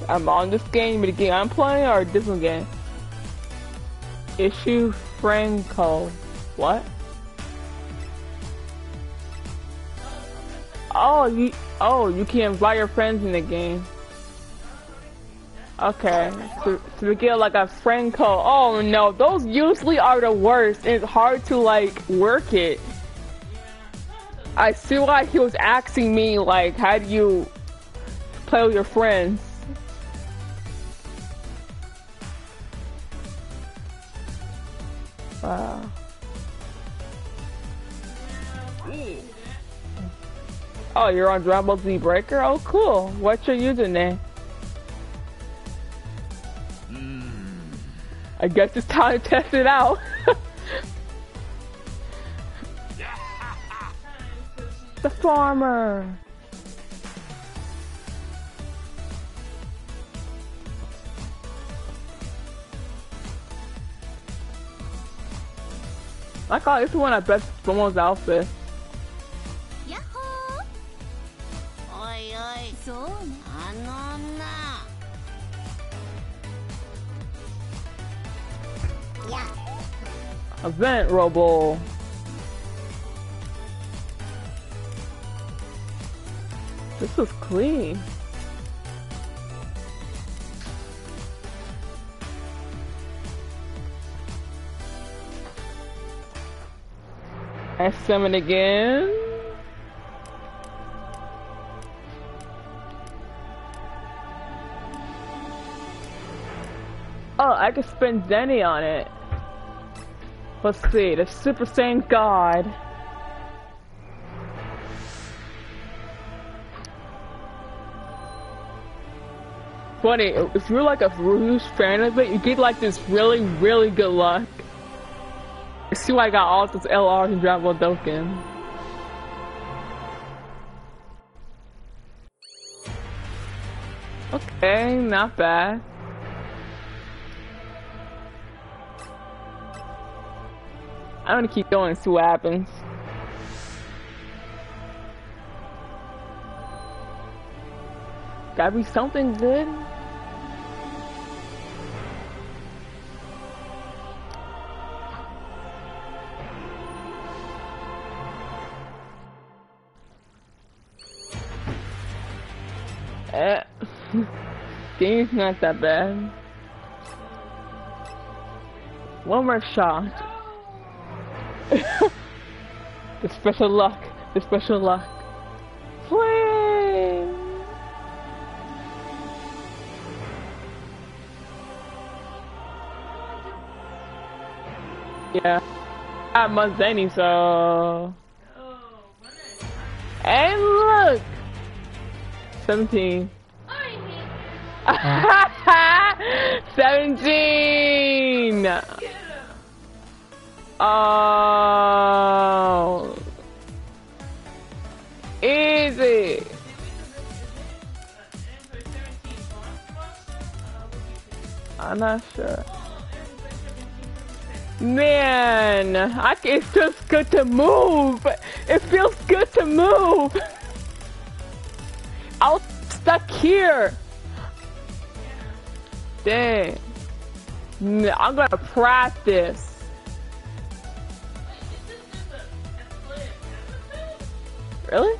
I'm on this game, but the game I'm playing or a different game? Issue Franco. What? Oh, you oh you can invite your friends in the game. Okay, so we get like a friend code. Oh no, those usually are the worst. It's hard to like work it. I see why he was asking me like, how do you play with your friends? Oh, you're on Dragon Z Breaker? Oh, cool. What's your username? I guess it's time to test it out. [laughs] the farmer. I call this one I bet someone's outfit. Event Robo. This is clean. S7 again. Oh, I can spend Zeni on it. Let's see, the Super Saiyan God. Funny, if you're like a huge fan of it, you get like this really, really good luck. See why I got all this LRs and Dragon Ball Dokkan. Okay, not bad. I'm gonna keep going and see what happens. Gotta be something good. Eh, [laughs] game's not that bad. One more shot. The special luck. The special luck. Flame! Yeah. Ah, I'm Mazeni, so. And look! 17. 17! [laughs] Oh. Easy. I'm not sure. Man, I, it feels good to move. It feels good to move. I was stuck here. Dang. I'm gonna practice. Really?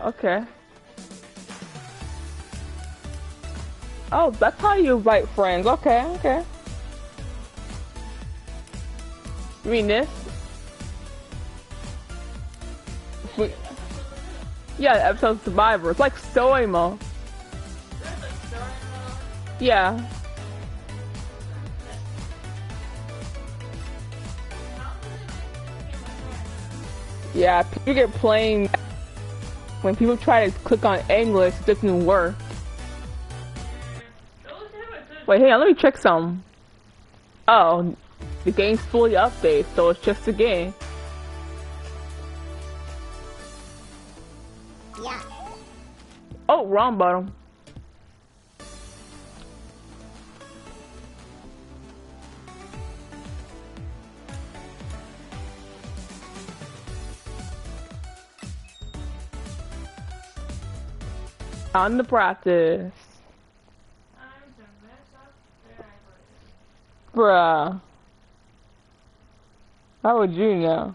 Okay. Oh, that's how you invite friends. Okay, okay. You mean this? We- yeah, episode Survivor. It's like Stoimo. Yeah. Yeah, people get playing when people try to click on English, it doesn't work. Wait, hang on, let me check some. Oh, the game's fully updated, so it's just a game. Yeah. Oh, wrong bottom. On the practice. Bruh. How would you know?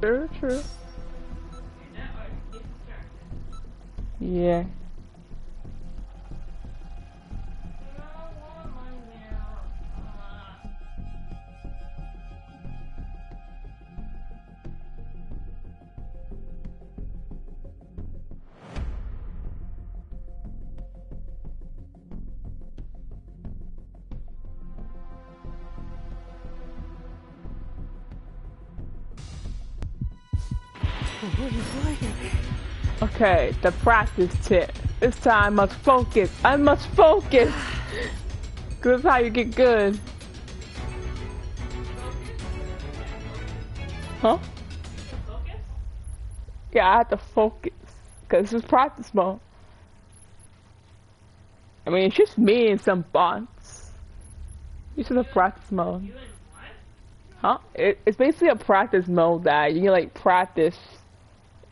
True, true. Yeah. Okay, the practice tip. This time I must focus. I must focus. [sighs] Cause that's how you get good. Huh? Yeah, I have to focus. Cause this is practice mode. I mean, it's just me and some bots. This is a practice mode. Huh? It, it's basically a practice mode that you can like practice.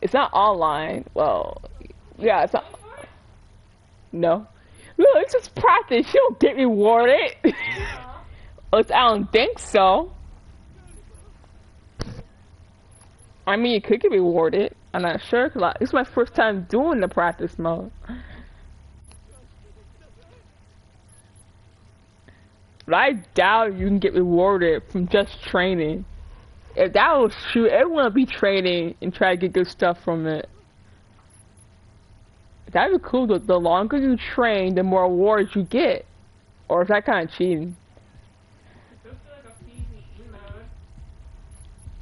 It's not online. Well, yeah, it's not. No. No, it's just practice. You don't get rewarded. [laughs] It's- I don't think so. I mean, you could get rewarded. I'm not sure. Cause this is my first time doing the practice mode. But I doubt you can get rewarded from just training. If that was true, everyone would be training and try to get good stuff from it. That'd be cool. The, the longer you train, the more awards you get. Or is that kind of cheating?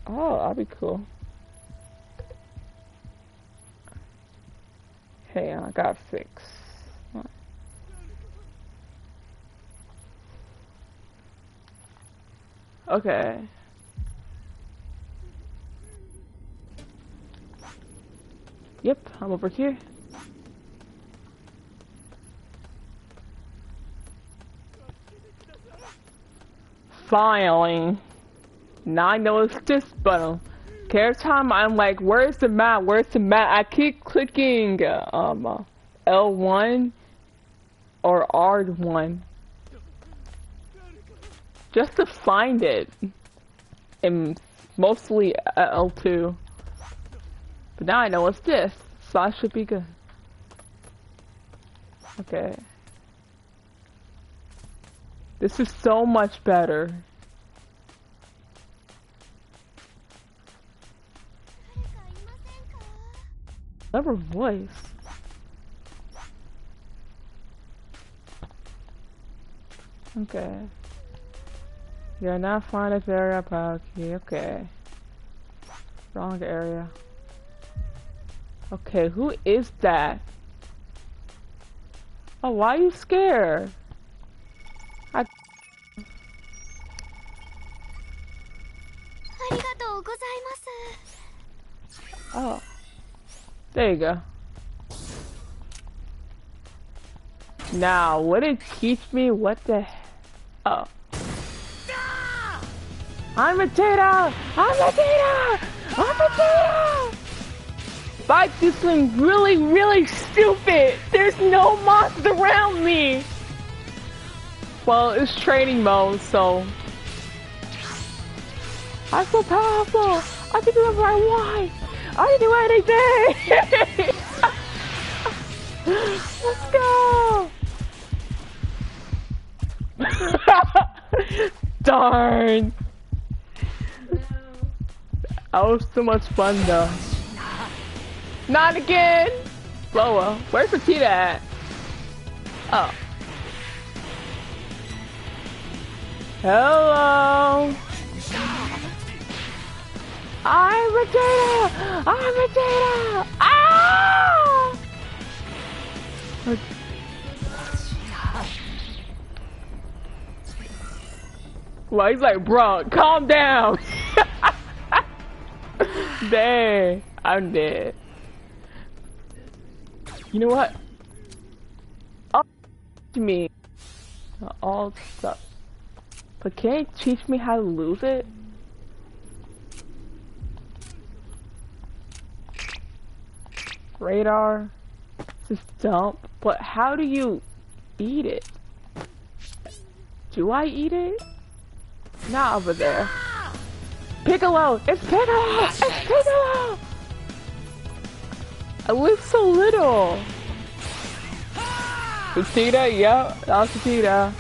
Oh, that'd be cool. Hey, I got fix. Okay. Yep, I'm over here. Finally. Now I know it's this button. Every time I'm like, where's the map? Where's the map? I keep clicking um, uh, L1 or R1 just to find it. And mostly uh, L2. Now I know it's this, so I should be good. Okay. This is so much better. Never voice. Okay. You're not fond of area Palki. Okay. Wrong area. Okay, who is that? Oh, why are you scared? Oh. There you go. Now, would it teach me what the... Oh. I'm a data! I'm a data! I'm a data! I do something really, really stupid, there's no monsters around me! Well, it's training mode, so... I'm so powerful! I can do whatever I want! I can do anything! [laughs] Let's go! [laughs] Darn! That was too much fun though. Not again! Lower. Where's Petita at? Oh. Hello! I'm Vegeta! I'm Vegeta! Ah! Well, he's like, bro, calm down. [laughs] Dang, I'm dead. You know what? Oh. Up to me. All stuff. But can you teach me how to lose it? Radar. Just dump. But how do you eat it? Do I eat it? Not over there. Piccolo! It's Piccolo! It's Piccolo! I live so little. Vegeta, yep, that's Vegeta.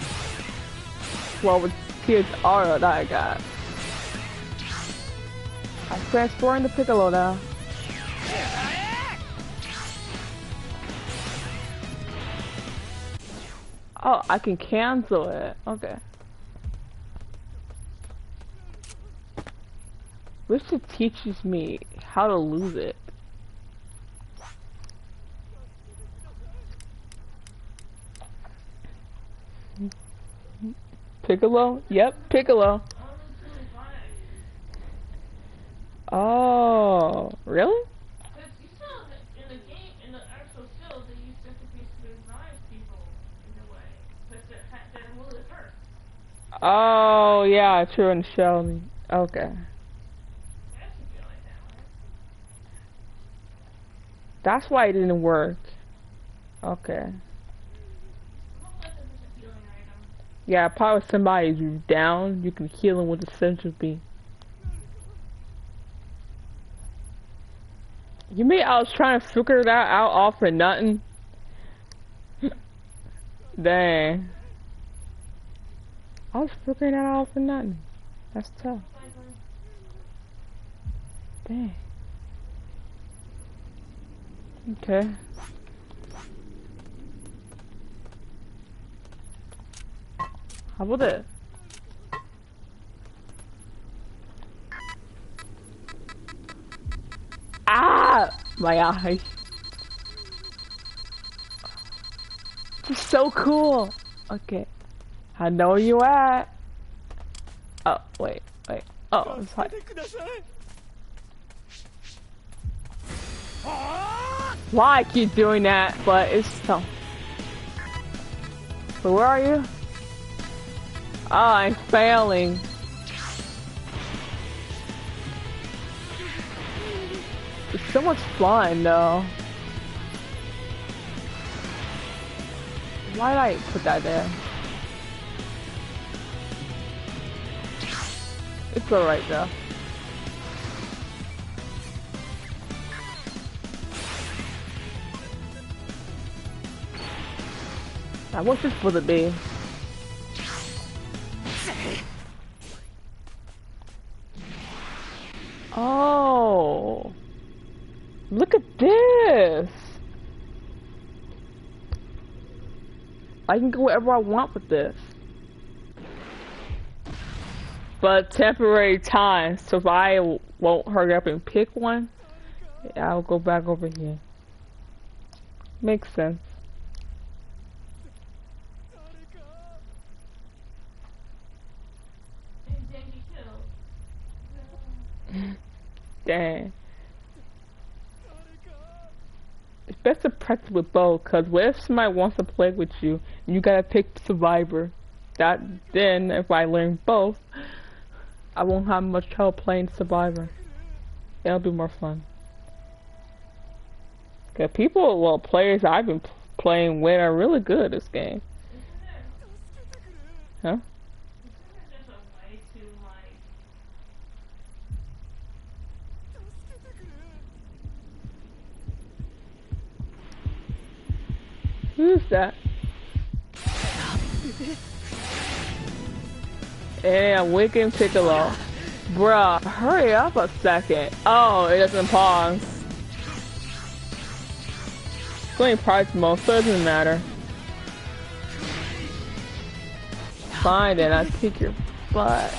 Well, with kids aura that I got. I'm transferring the Piccolo now. Oh, I can cancel it. Okay. Richard teaches me how to lose it. Piccolo? Yep, Piccolo. Oh, really? Because you saw that in the game, in the actual show, they use centipedes to revive people in a way. But they're, they're really hurt. Oh, yeah, true the show. Okay. That's why it didn't work. Okay. How much is a healing Yeah, probably somebody's down, you can heal them with the senzu bean. You mean I was trying to figure that out all for nothing? [laughs] Dang. I was figuring that out for nothing. That's tough. Dang. Okay. How about it? Ah! My eyes. Is so cool. Okay. I know you at. Oh, wait, wait. Oh, it's like, why I keep doing that, but it's so. So where are you? Oh, I'm failing. So much flying though. Why did I put that there? It's alright though. I wish this for the bee. I can go wherever I want with this. But temporary time, so if I won't hurry up and pick one, I'll go back over here. Makes sense. [laughs] Dang. It's best to practice with both, cause what if somebody wants to play with you you gotta pick Survivor? That then, if I learn both, I won't have much trouble playing Survivor. It'll be more fun. Cause people, well, players I've been playing with are really good at this game. Huh? Isn't there just a way to, like, Who's that? Hey, I'm Wicked Piccolo. Bruh, hurry up a second. Oh, it doesn't pause. It's only price mode, so it doesn't matter. Fine then, I kick your butt.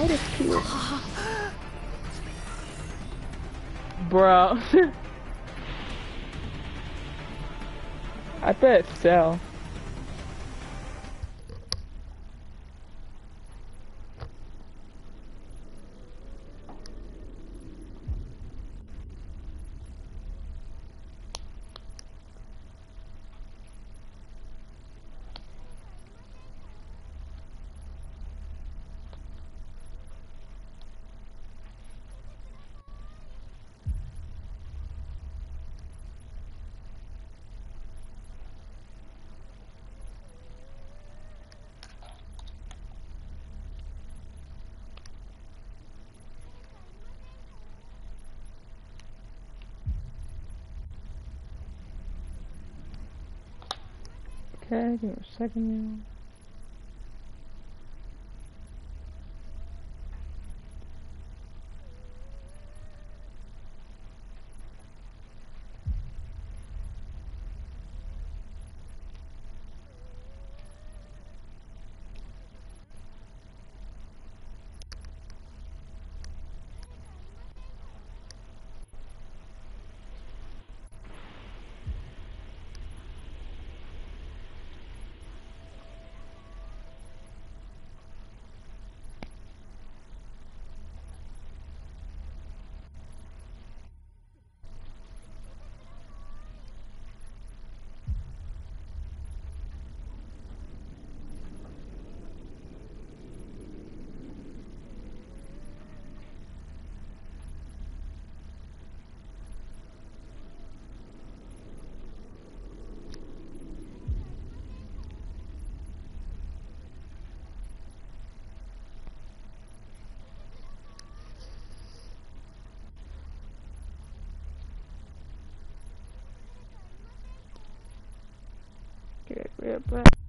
[laughs] Bro. [laughs] I bet sell. Okay, me a second now. Get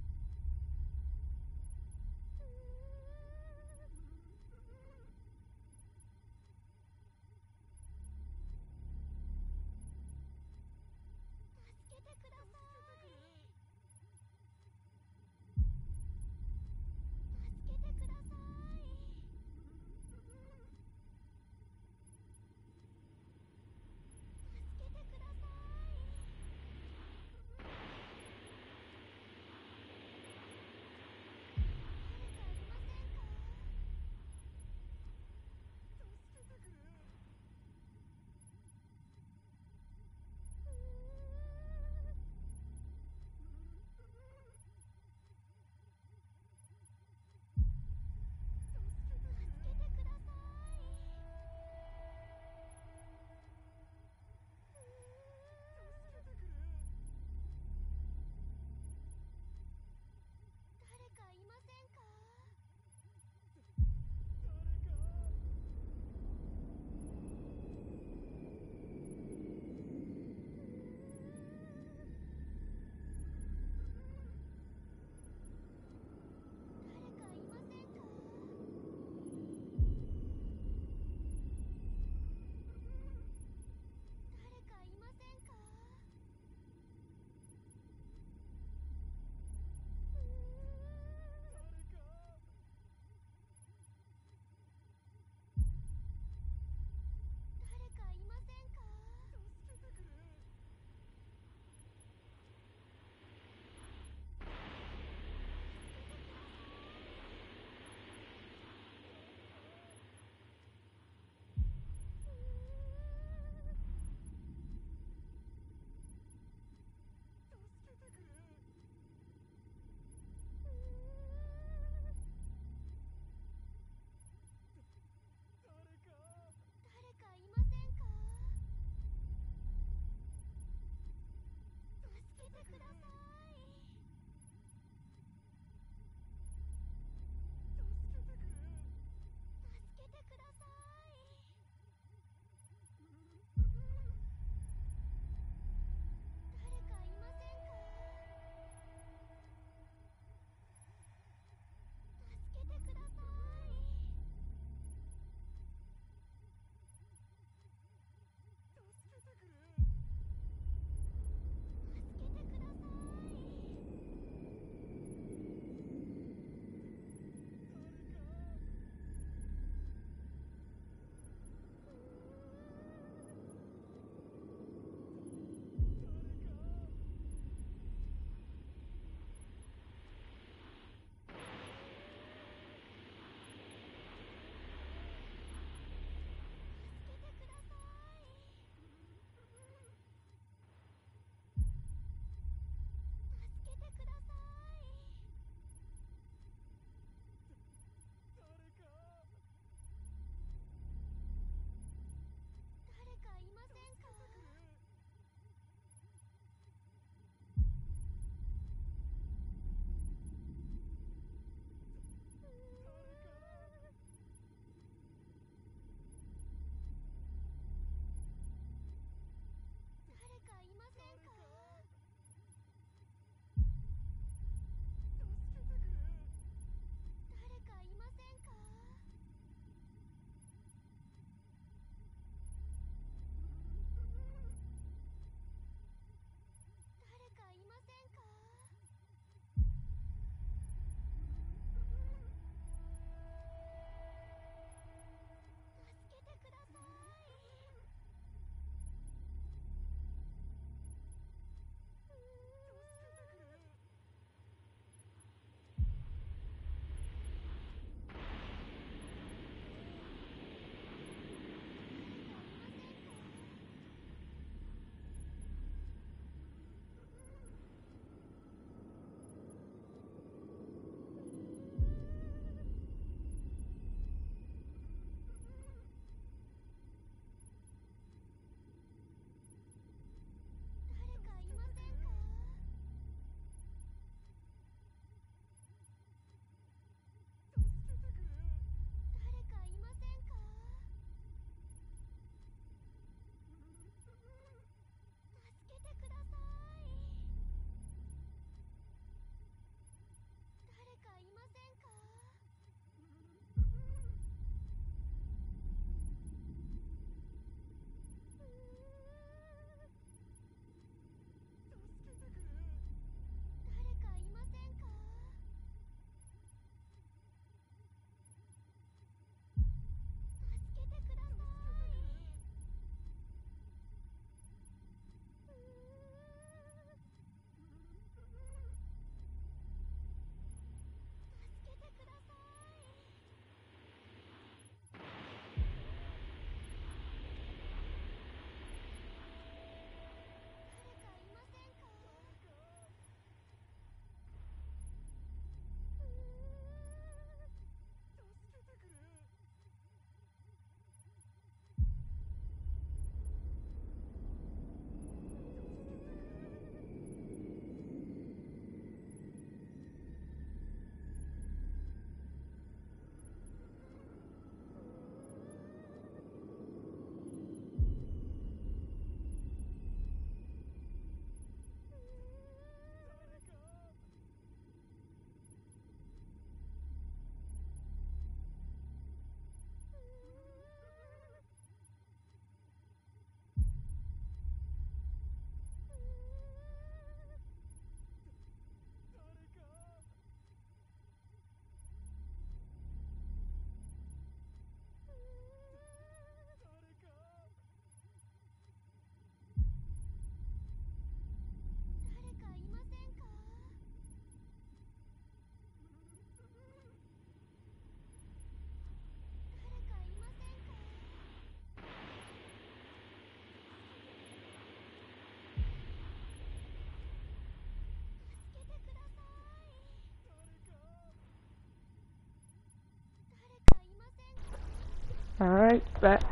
that. Alright, bet.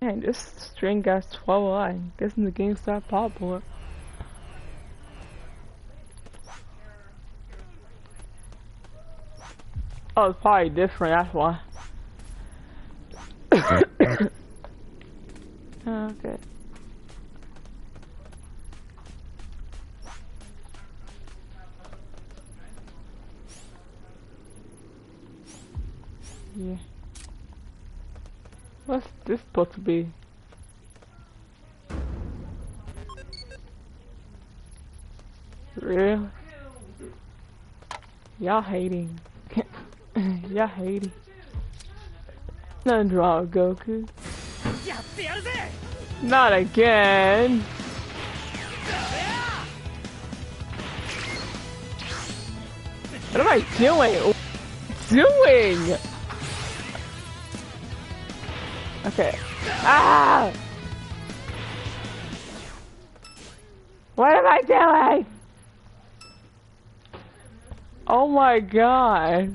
Man, this string got 12 line. Guessing the GameStop pop board. Oh, it's probably different, that's why. okay. Yeah. What's supposed to be? Real? Y'all hating. [laughs] Y'all hating. Nothing wrong, Goku. Not again. What am I doing? Doing? Okay. Ah! What am I doing? Oh my god.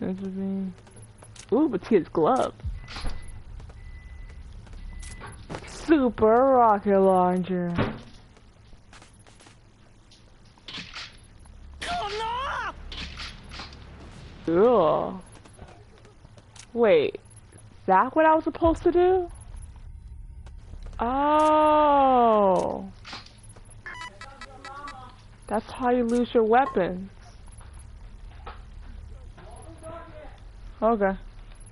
Senzu bean. Ooh, Mattia's glove. Super rocket launcher. Cool. Wait, is that what I was supposed to do? Oh. That's how you lose your weapons. Okay.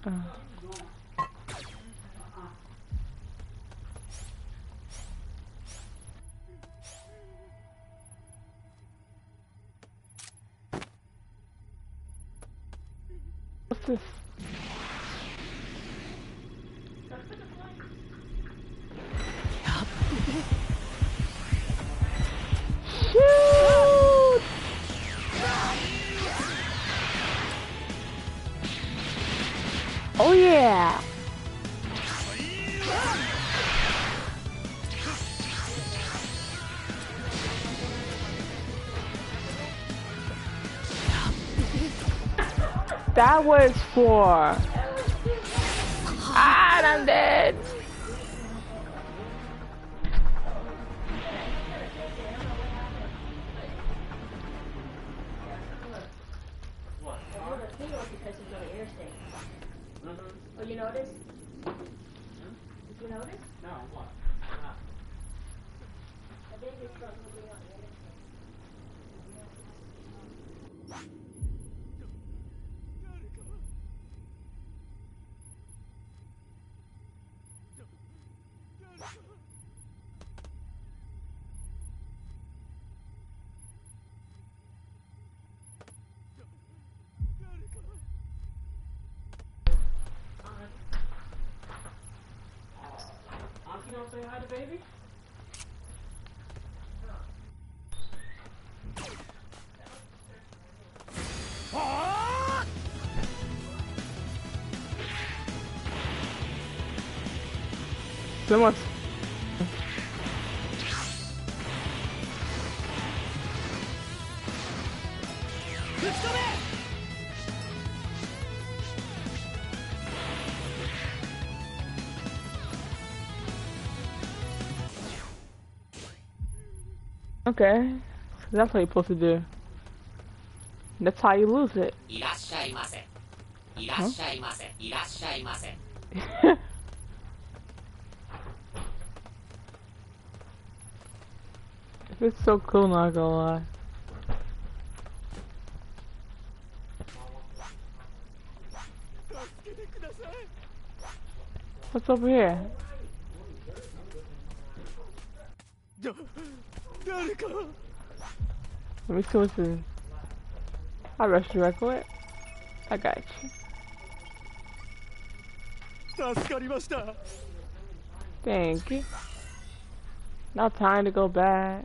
Uh. What's this? Was for... Ah, I'm Someone... Okay, so that's what you're supposed to do. That's how you lose it. い [laughs] It's so cool, not gonna lie. What's over here? Let me see what's in. I rushed you right quick. I got you. Thank you. Now time to go back.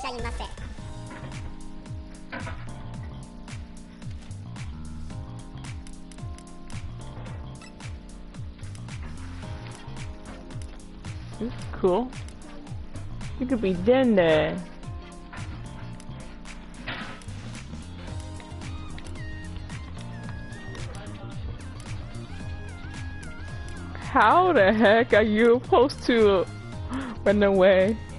いらっしゃいませ This is cool. You could be in there. How the heck are you supposed to run away?「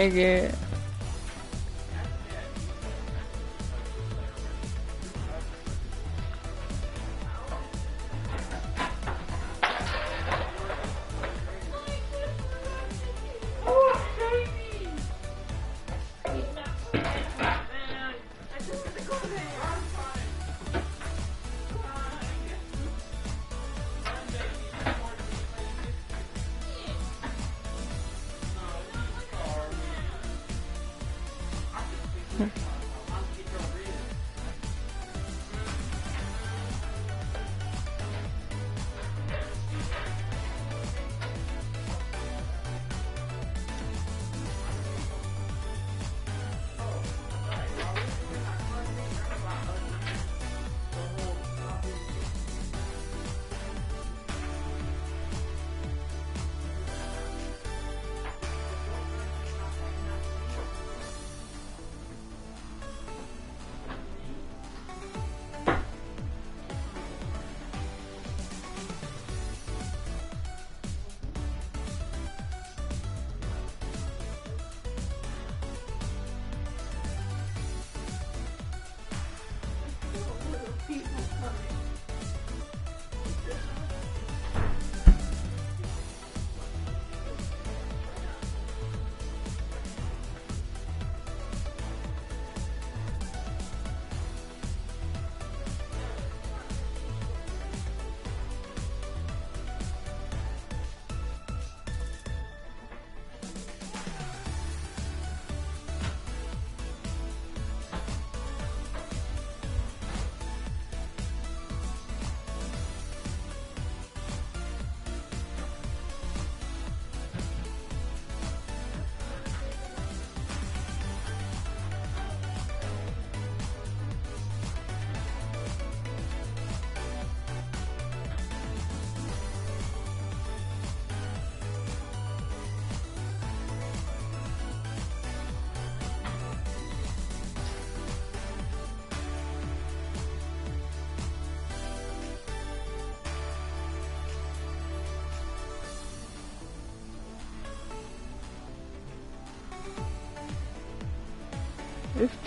Dang it.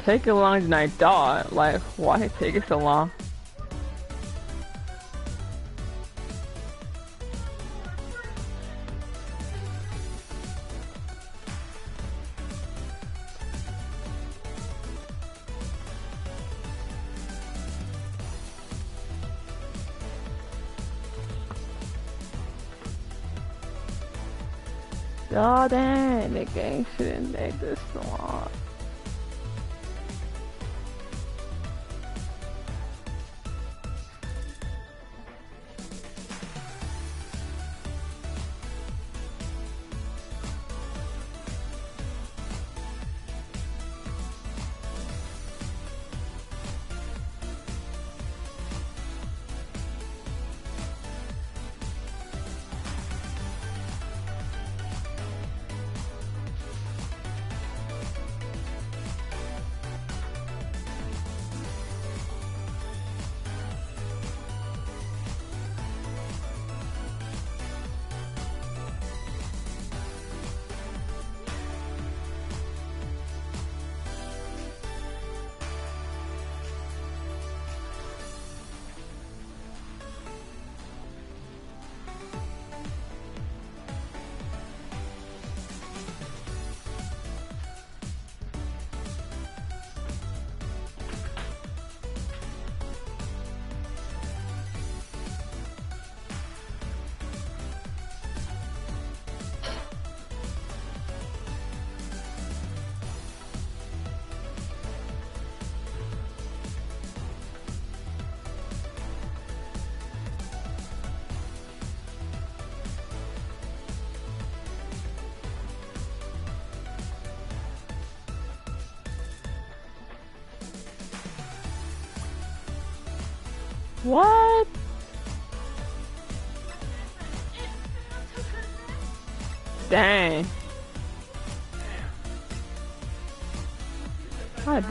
It's taking longer than I thought. Like, why take it so long? What? Dang. God.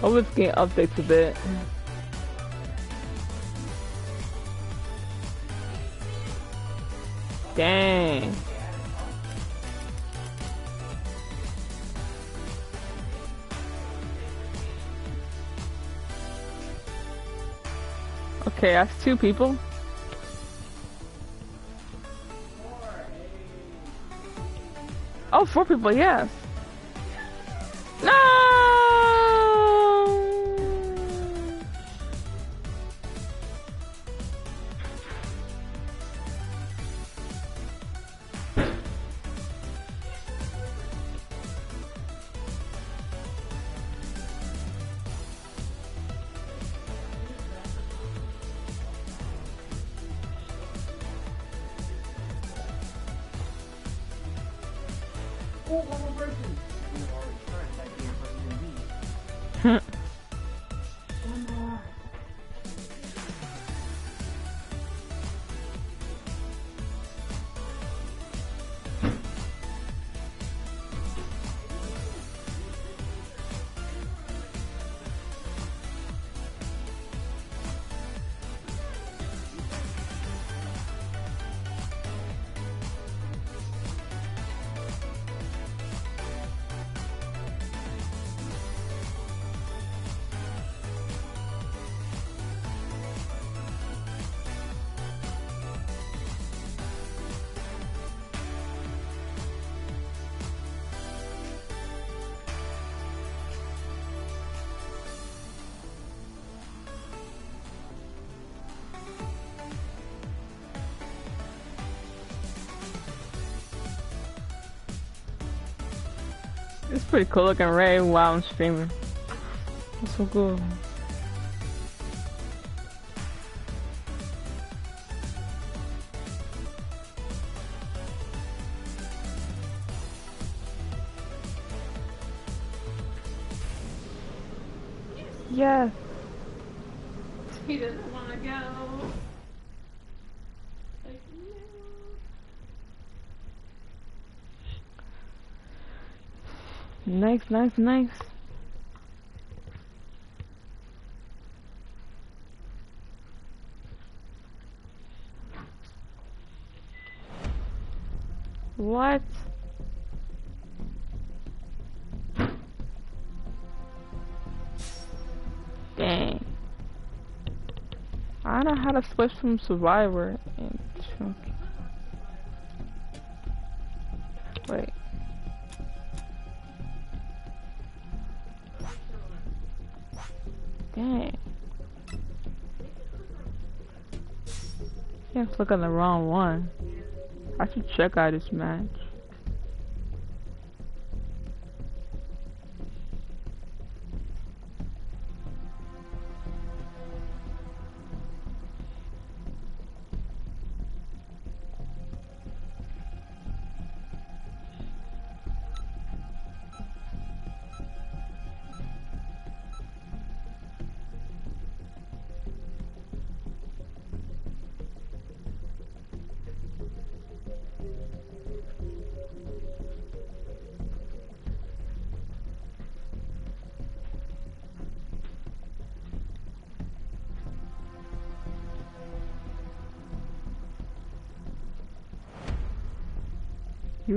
Hope it's getting updates a bit. Okay, that's two people. Oh, four people, yes. Pretty cool looking Ray while I'm streaming. It's so cool. Nice, nice, nice. What? Dang. I don't know how to switch from Survivor and Chunky. Wait. Yeah, click on the wrong one. I should check out this match.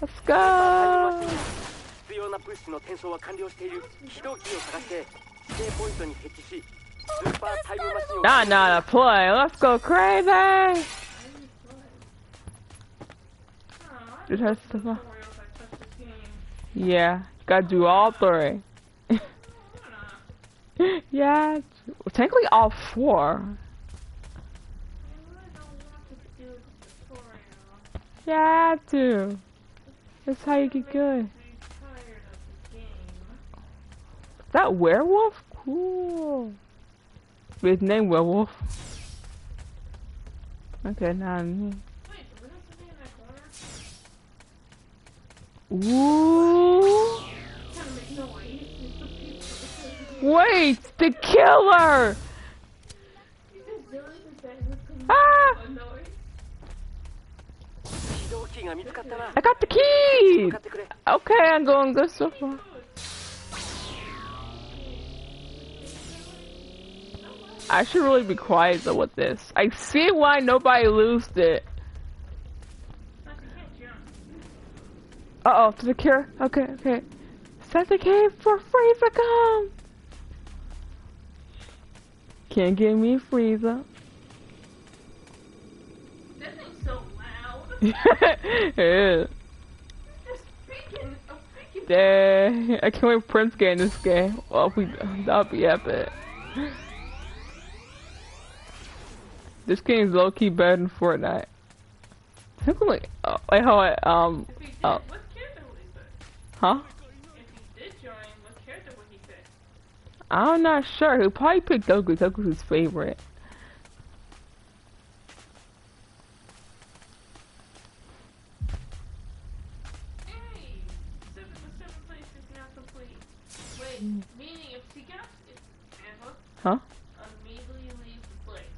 Let's go! Not not play! Let's go crazy! Just has to... Yeah, gotta do all three. [laughs] yeah, technically all four. Yeah, I do. That's how you get good. That werewolf? Cool. His name werewolf. Okay, now me. Ooh. Wait, the killer! Ah! I got the key! Okay, I'm going good so far. I should really be quiet though with this. I see why nobody loosed it. Uh oh, to the cure? Okay, okay. Set the cave for free for come! Can't get me Frieza. Yeah. Dang, I can't wait for Prince get in this game. Well, we that'll be epic. This game's low key better than Fortnite. Simply, oh, wait, hold on. Um, did, oh, what character would he pick? huh? If he did join, what character would he pick? I'm not sure. He'll probably pick Goku. Goku's his favorite. Meaning if she got it, Eva Huh? immediately leave the place.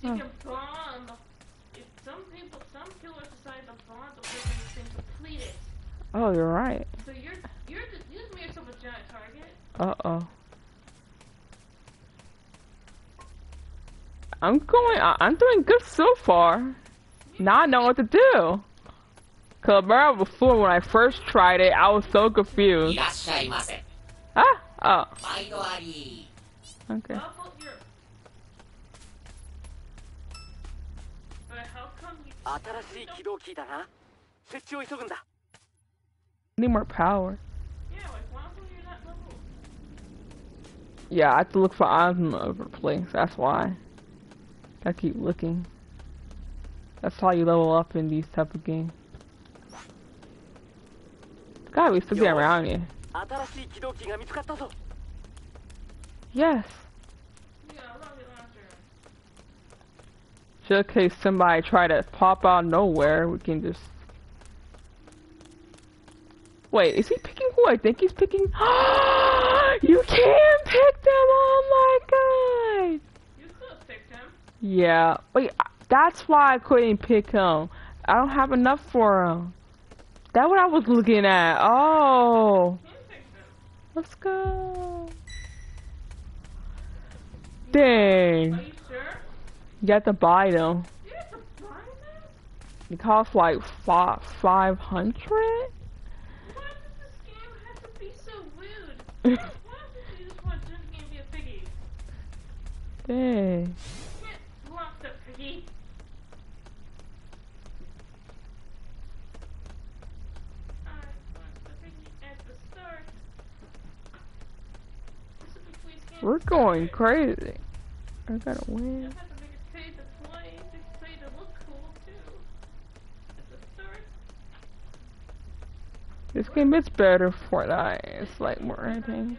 She Oh. can bond. If some people, some killers decide to bond the person who's been completed. Oh, you're right. So you're you're just you just made yourself a giant target. Uh oh. I'm going. I- I'm doing good so far. Now I know what to do. Cause remember before when I first tried it, I was so confused. Ah, oh. Okay. Need more power. Yeah, I have to look for items over place. That's why. I keep looking. That's how you level up in these type of games. God, we still get around here. Yes. Just in case somebody try to pop out nowhere, we can just... Wait, is he picking who I think he's picking? [gasps] you can pick them! Oh my god! You could pick them. Yeah. Wait, that's why I couldn't pick him. I don't have enough for him. That's what I was looking at. Oh. You picked him. Let's go. Dang. Are you sure? You have to buy them. You have to buy them? It costs like five five hundred. Why does this game have to be so rude? [laughs] Why does you just want this game to be a piggy? Dang. You can't block the piggy. Alright, block the piggy at the start. This will be Queen's game. We're going crazy. I gotta win. don't have to make it pay to play, just pay to look cool too. At the start. This game is better for that. It's like more anything.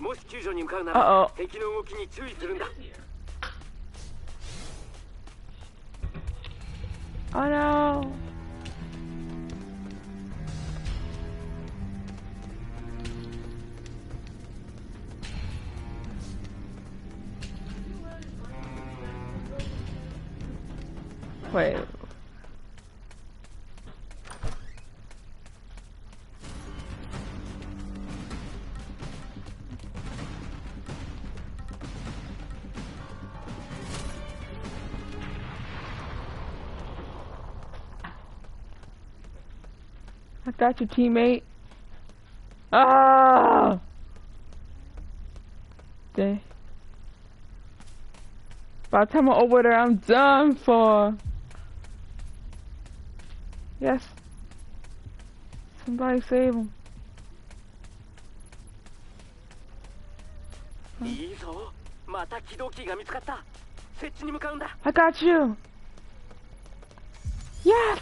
もし救助に向かうなら、敵の動きに注意するんだ。あら no! Wait. That's your teammate. Ah! okay. By the time I'm over there, I'm done for. Yes. Somebody save him. I got you. Yes.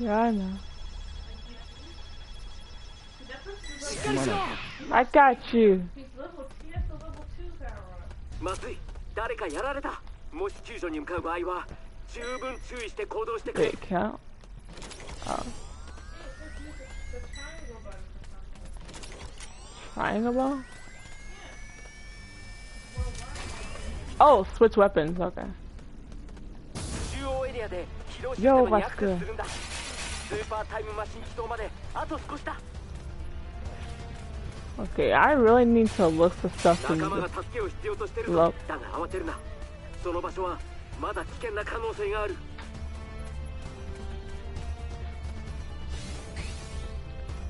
Yeah, I know. I got you. He's level, he has the level 2 power up. まずい誰かやられたもし救助に向かう場合は十分注意して行動してくれ Wait, count. Oh. Triangle ball? Oh, switch weapons, okay. 中央エリアで起動システムに Yo, アクセ what's スするんだ スーパータイムマシン起動まであと少しだ Okay, I really need to look for stuff in 仲間が this. 助けを必要としてる Love. だが慌てるなその場所はまだ危険な可能性がある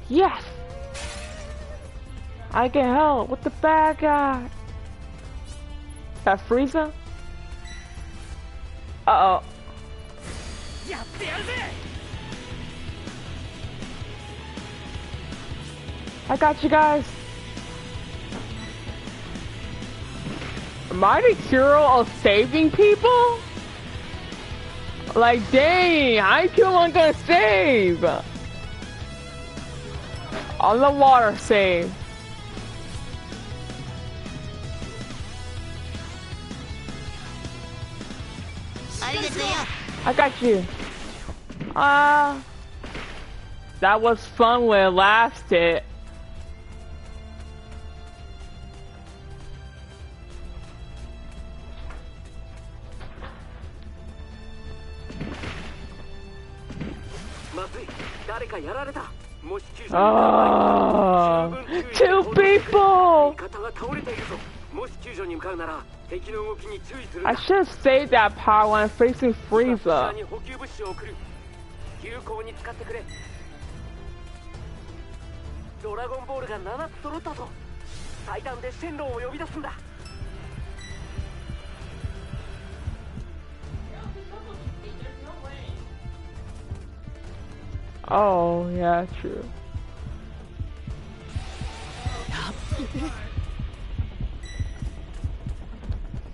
Yes! I can help with the bad guy. That Frieza? Uh oh. I got you guys. Am I the hero of saving people? Like, dang, I kill one gonna save. On the water save. I got you. Ah. that was fun when it lasted. Ah, two people. 味方が倒れているぞ。もし救助に向かうなら敵の動きに注意するん I だ should saved that power when facing こちら Frieza. に補給物資を送る。有効に使ってくれ。ドラゴンボールが7つ揃ったぞ。祭壇で線路を呼び出すんだ Oh, yeah, true.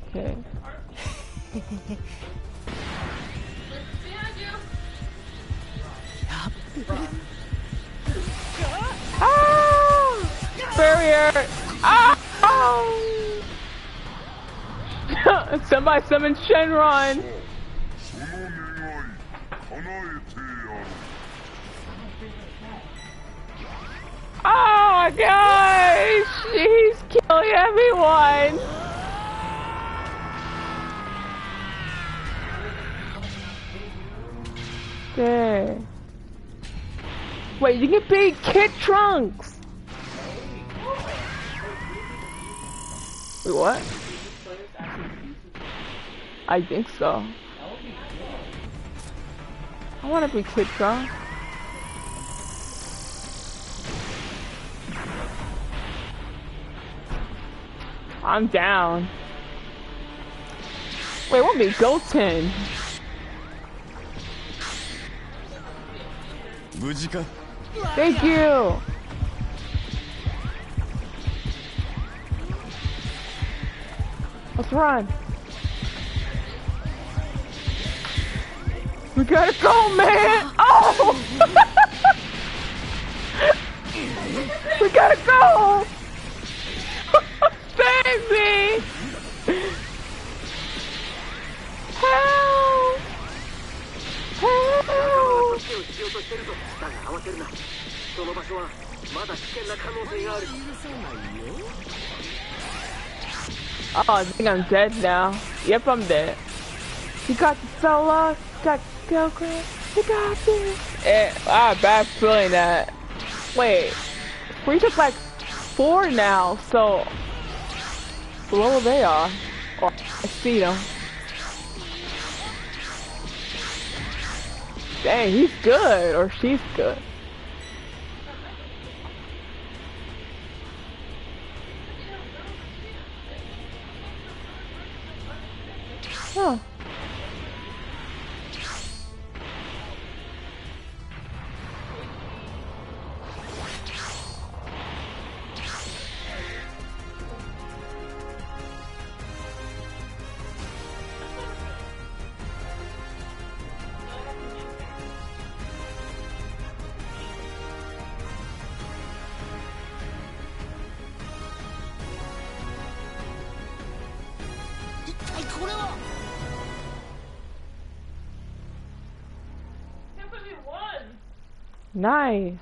Okay. Ah! Barrier! Ah! Oh! [laughs] Somebody summon Shenron! Oh gosh! He's killing everyone! There. Wait, you can beat Kid Trunks! Wait, what? I think so. I wanna be Kid Trunks. I'm down. Wait, what be Goten? Thank you. Let's run. We gotta go, man! [gasps] Oh! [laughs] we gotta go! [laughs] Save me! Help! 助けをしようとしてるぞだが慌てるなその場所はまだ危険な可能性がある Oh, I think I'm dead now. Yep, I'm dead. You got the solo. You got the kill crit. You got this. Eh, I have a bad feeling that. Wait, we took like four now, so below they are. Oh, I see them. Dang, he's good, or she's good. Nice.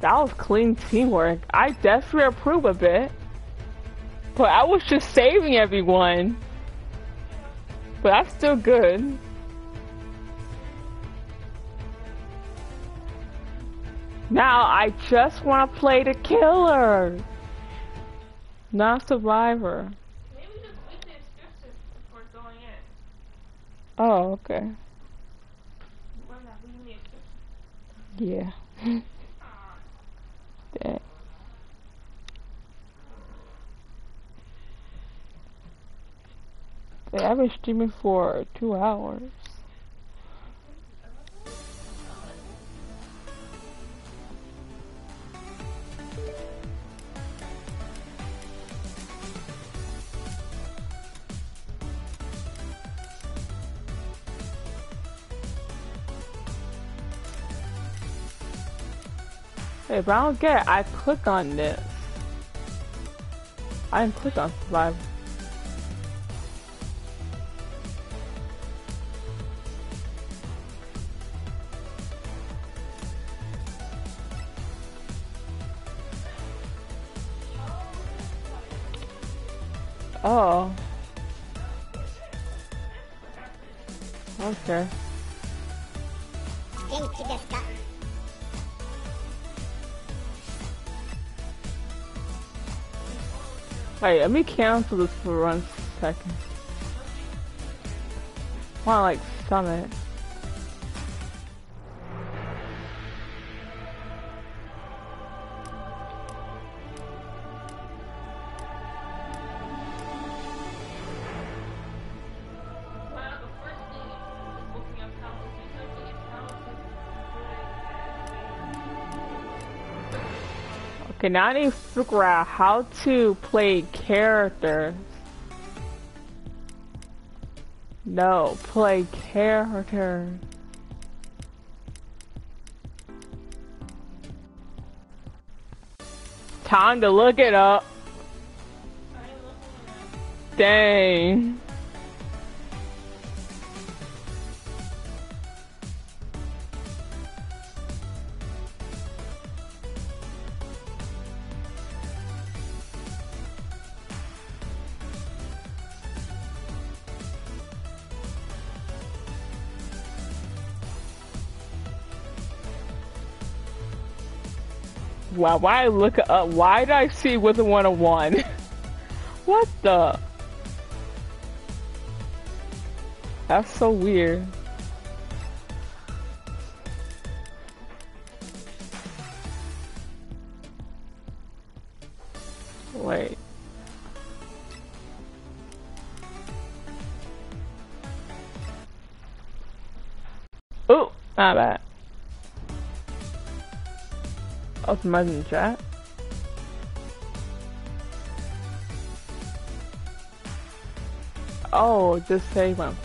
That was clean teamwork. I definitely approve of it. But I was just saving everyone. But that's still good. Now I just want to play the killer. Not survivor. Maybe just read the instructions before going in. Oh, okay. Yeah. [laughs] Dang. Hey, I've been streaming for two hours. But I don't get it. I click on this. I didn't click on survival. Oh. Okay. Wait, let me cancel this for one second. Wanna like summit. Okay, now I need to figure out how to play characters. No, play characters. Time to look it up. Dang. Wow, why I look up? Why did I see with a [laughs] 101? what the? That's so weird. Wait. Oh, not bad. Somebody's in. Oh, just save him.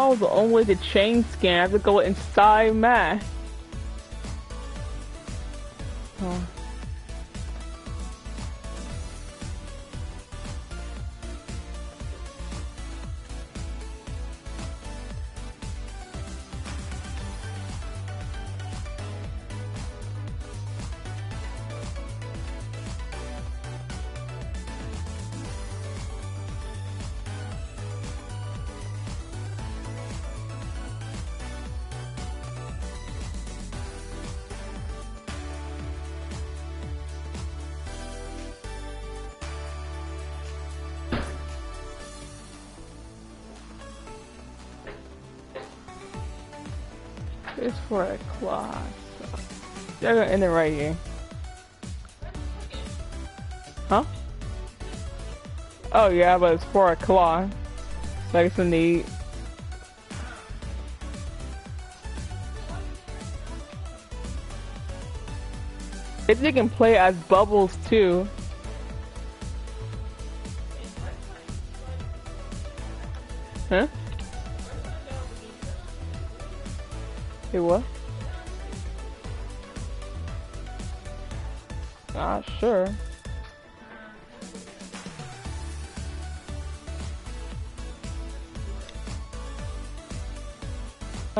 Oh, the only way to chain scan, I have to go inside Matt. A class. They're gonna end it right here. Huh? Oh yeah, but it's four o'clock. So I guess I need. If they can play as bubbles too.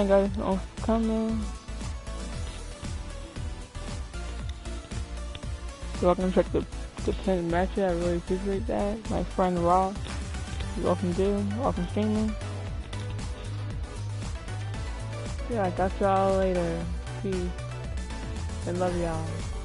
It all coming. Welcome to check the, the pin match. I really appreciate that. My friend. You're welcome to. Welcome streaming. Yeah, I got y'all later. Peace. I love y'all.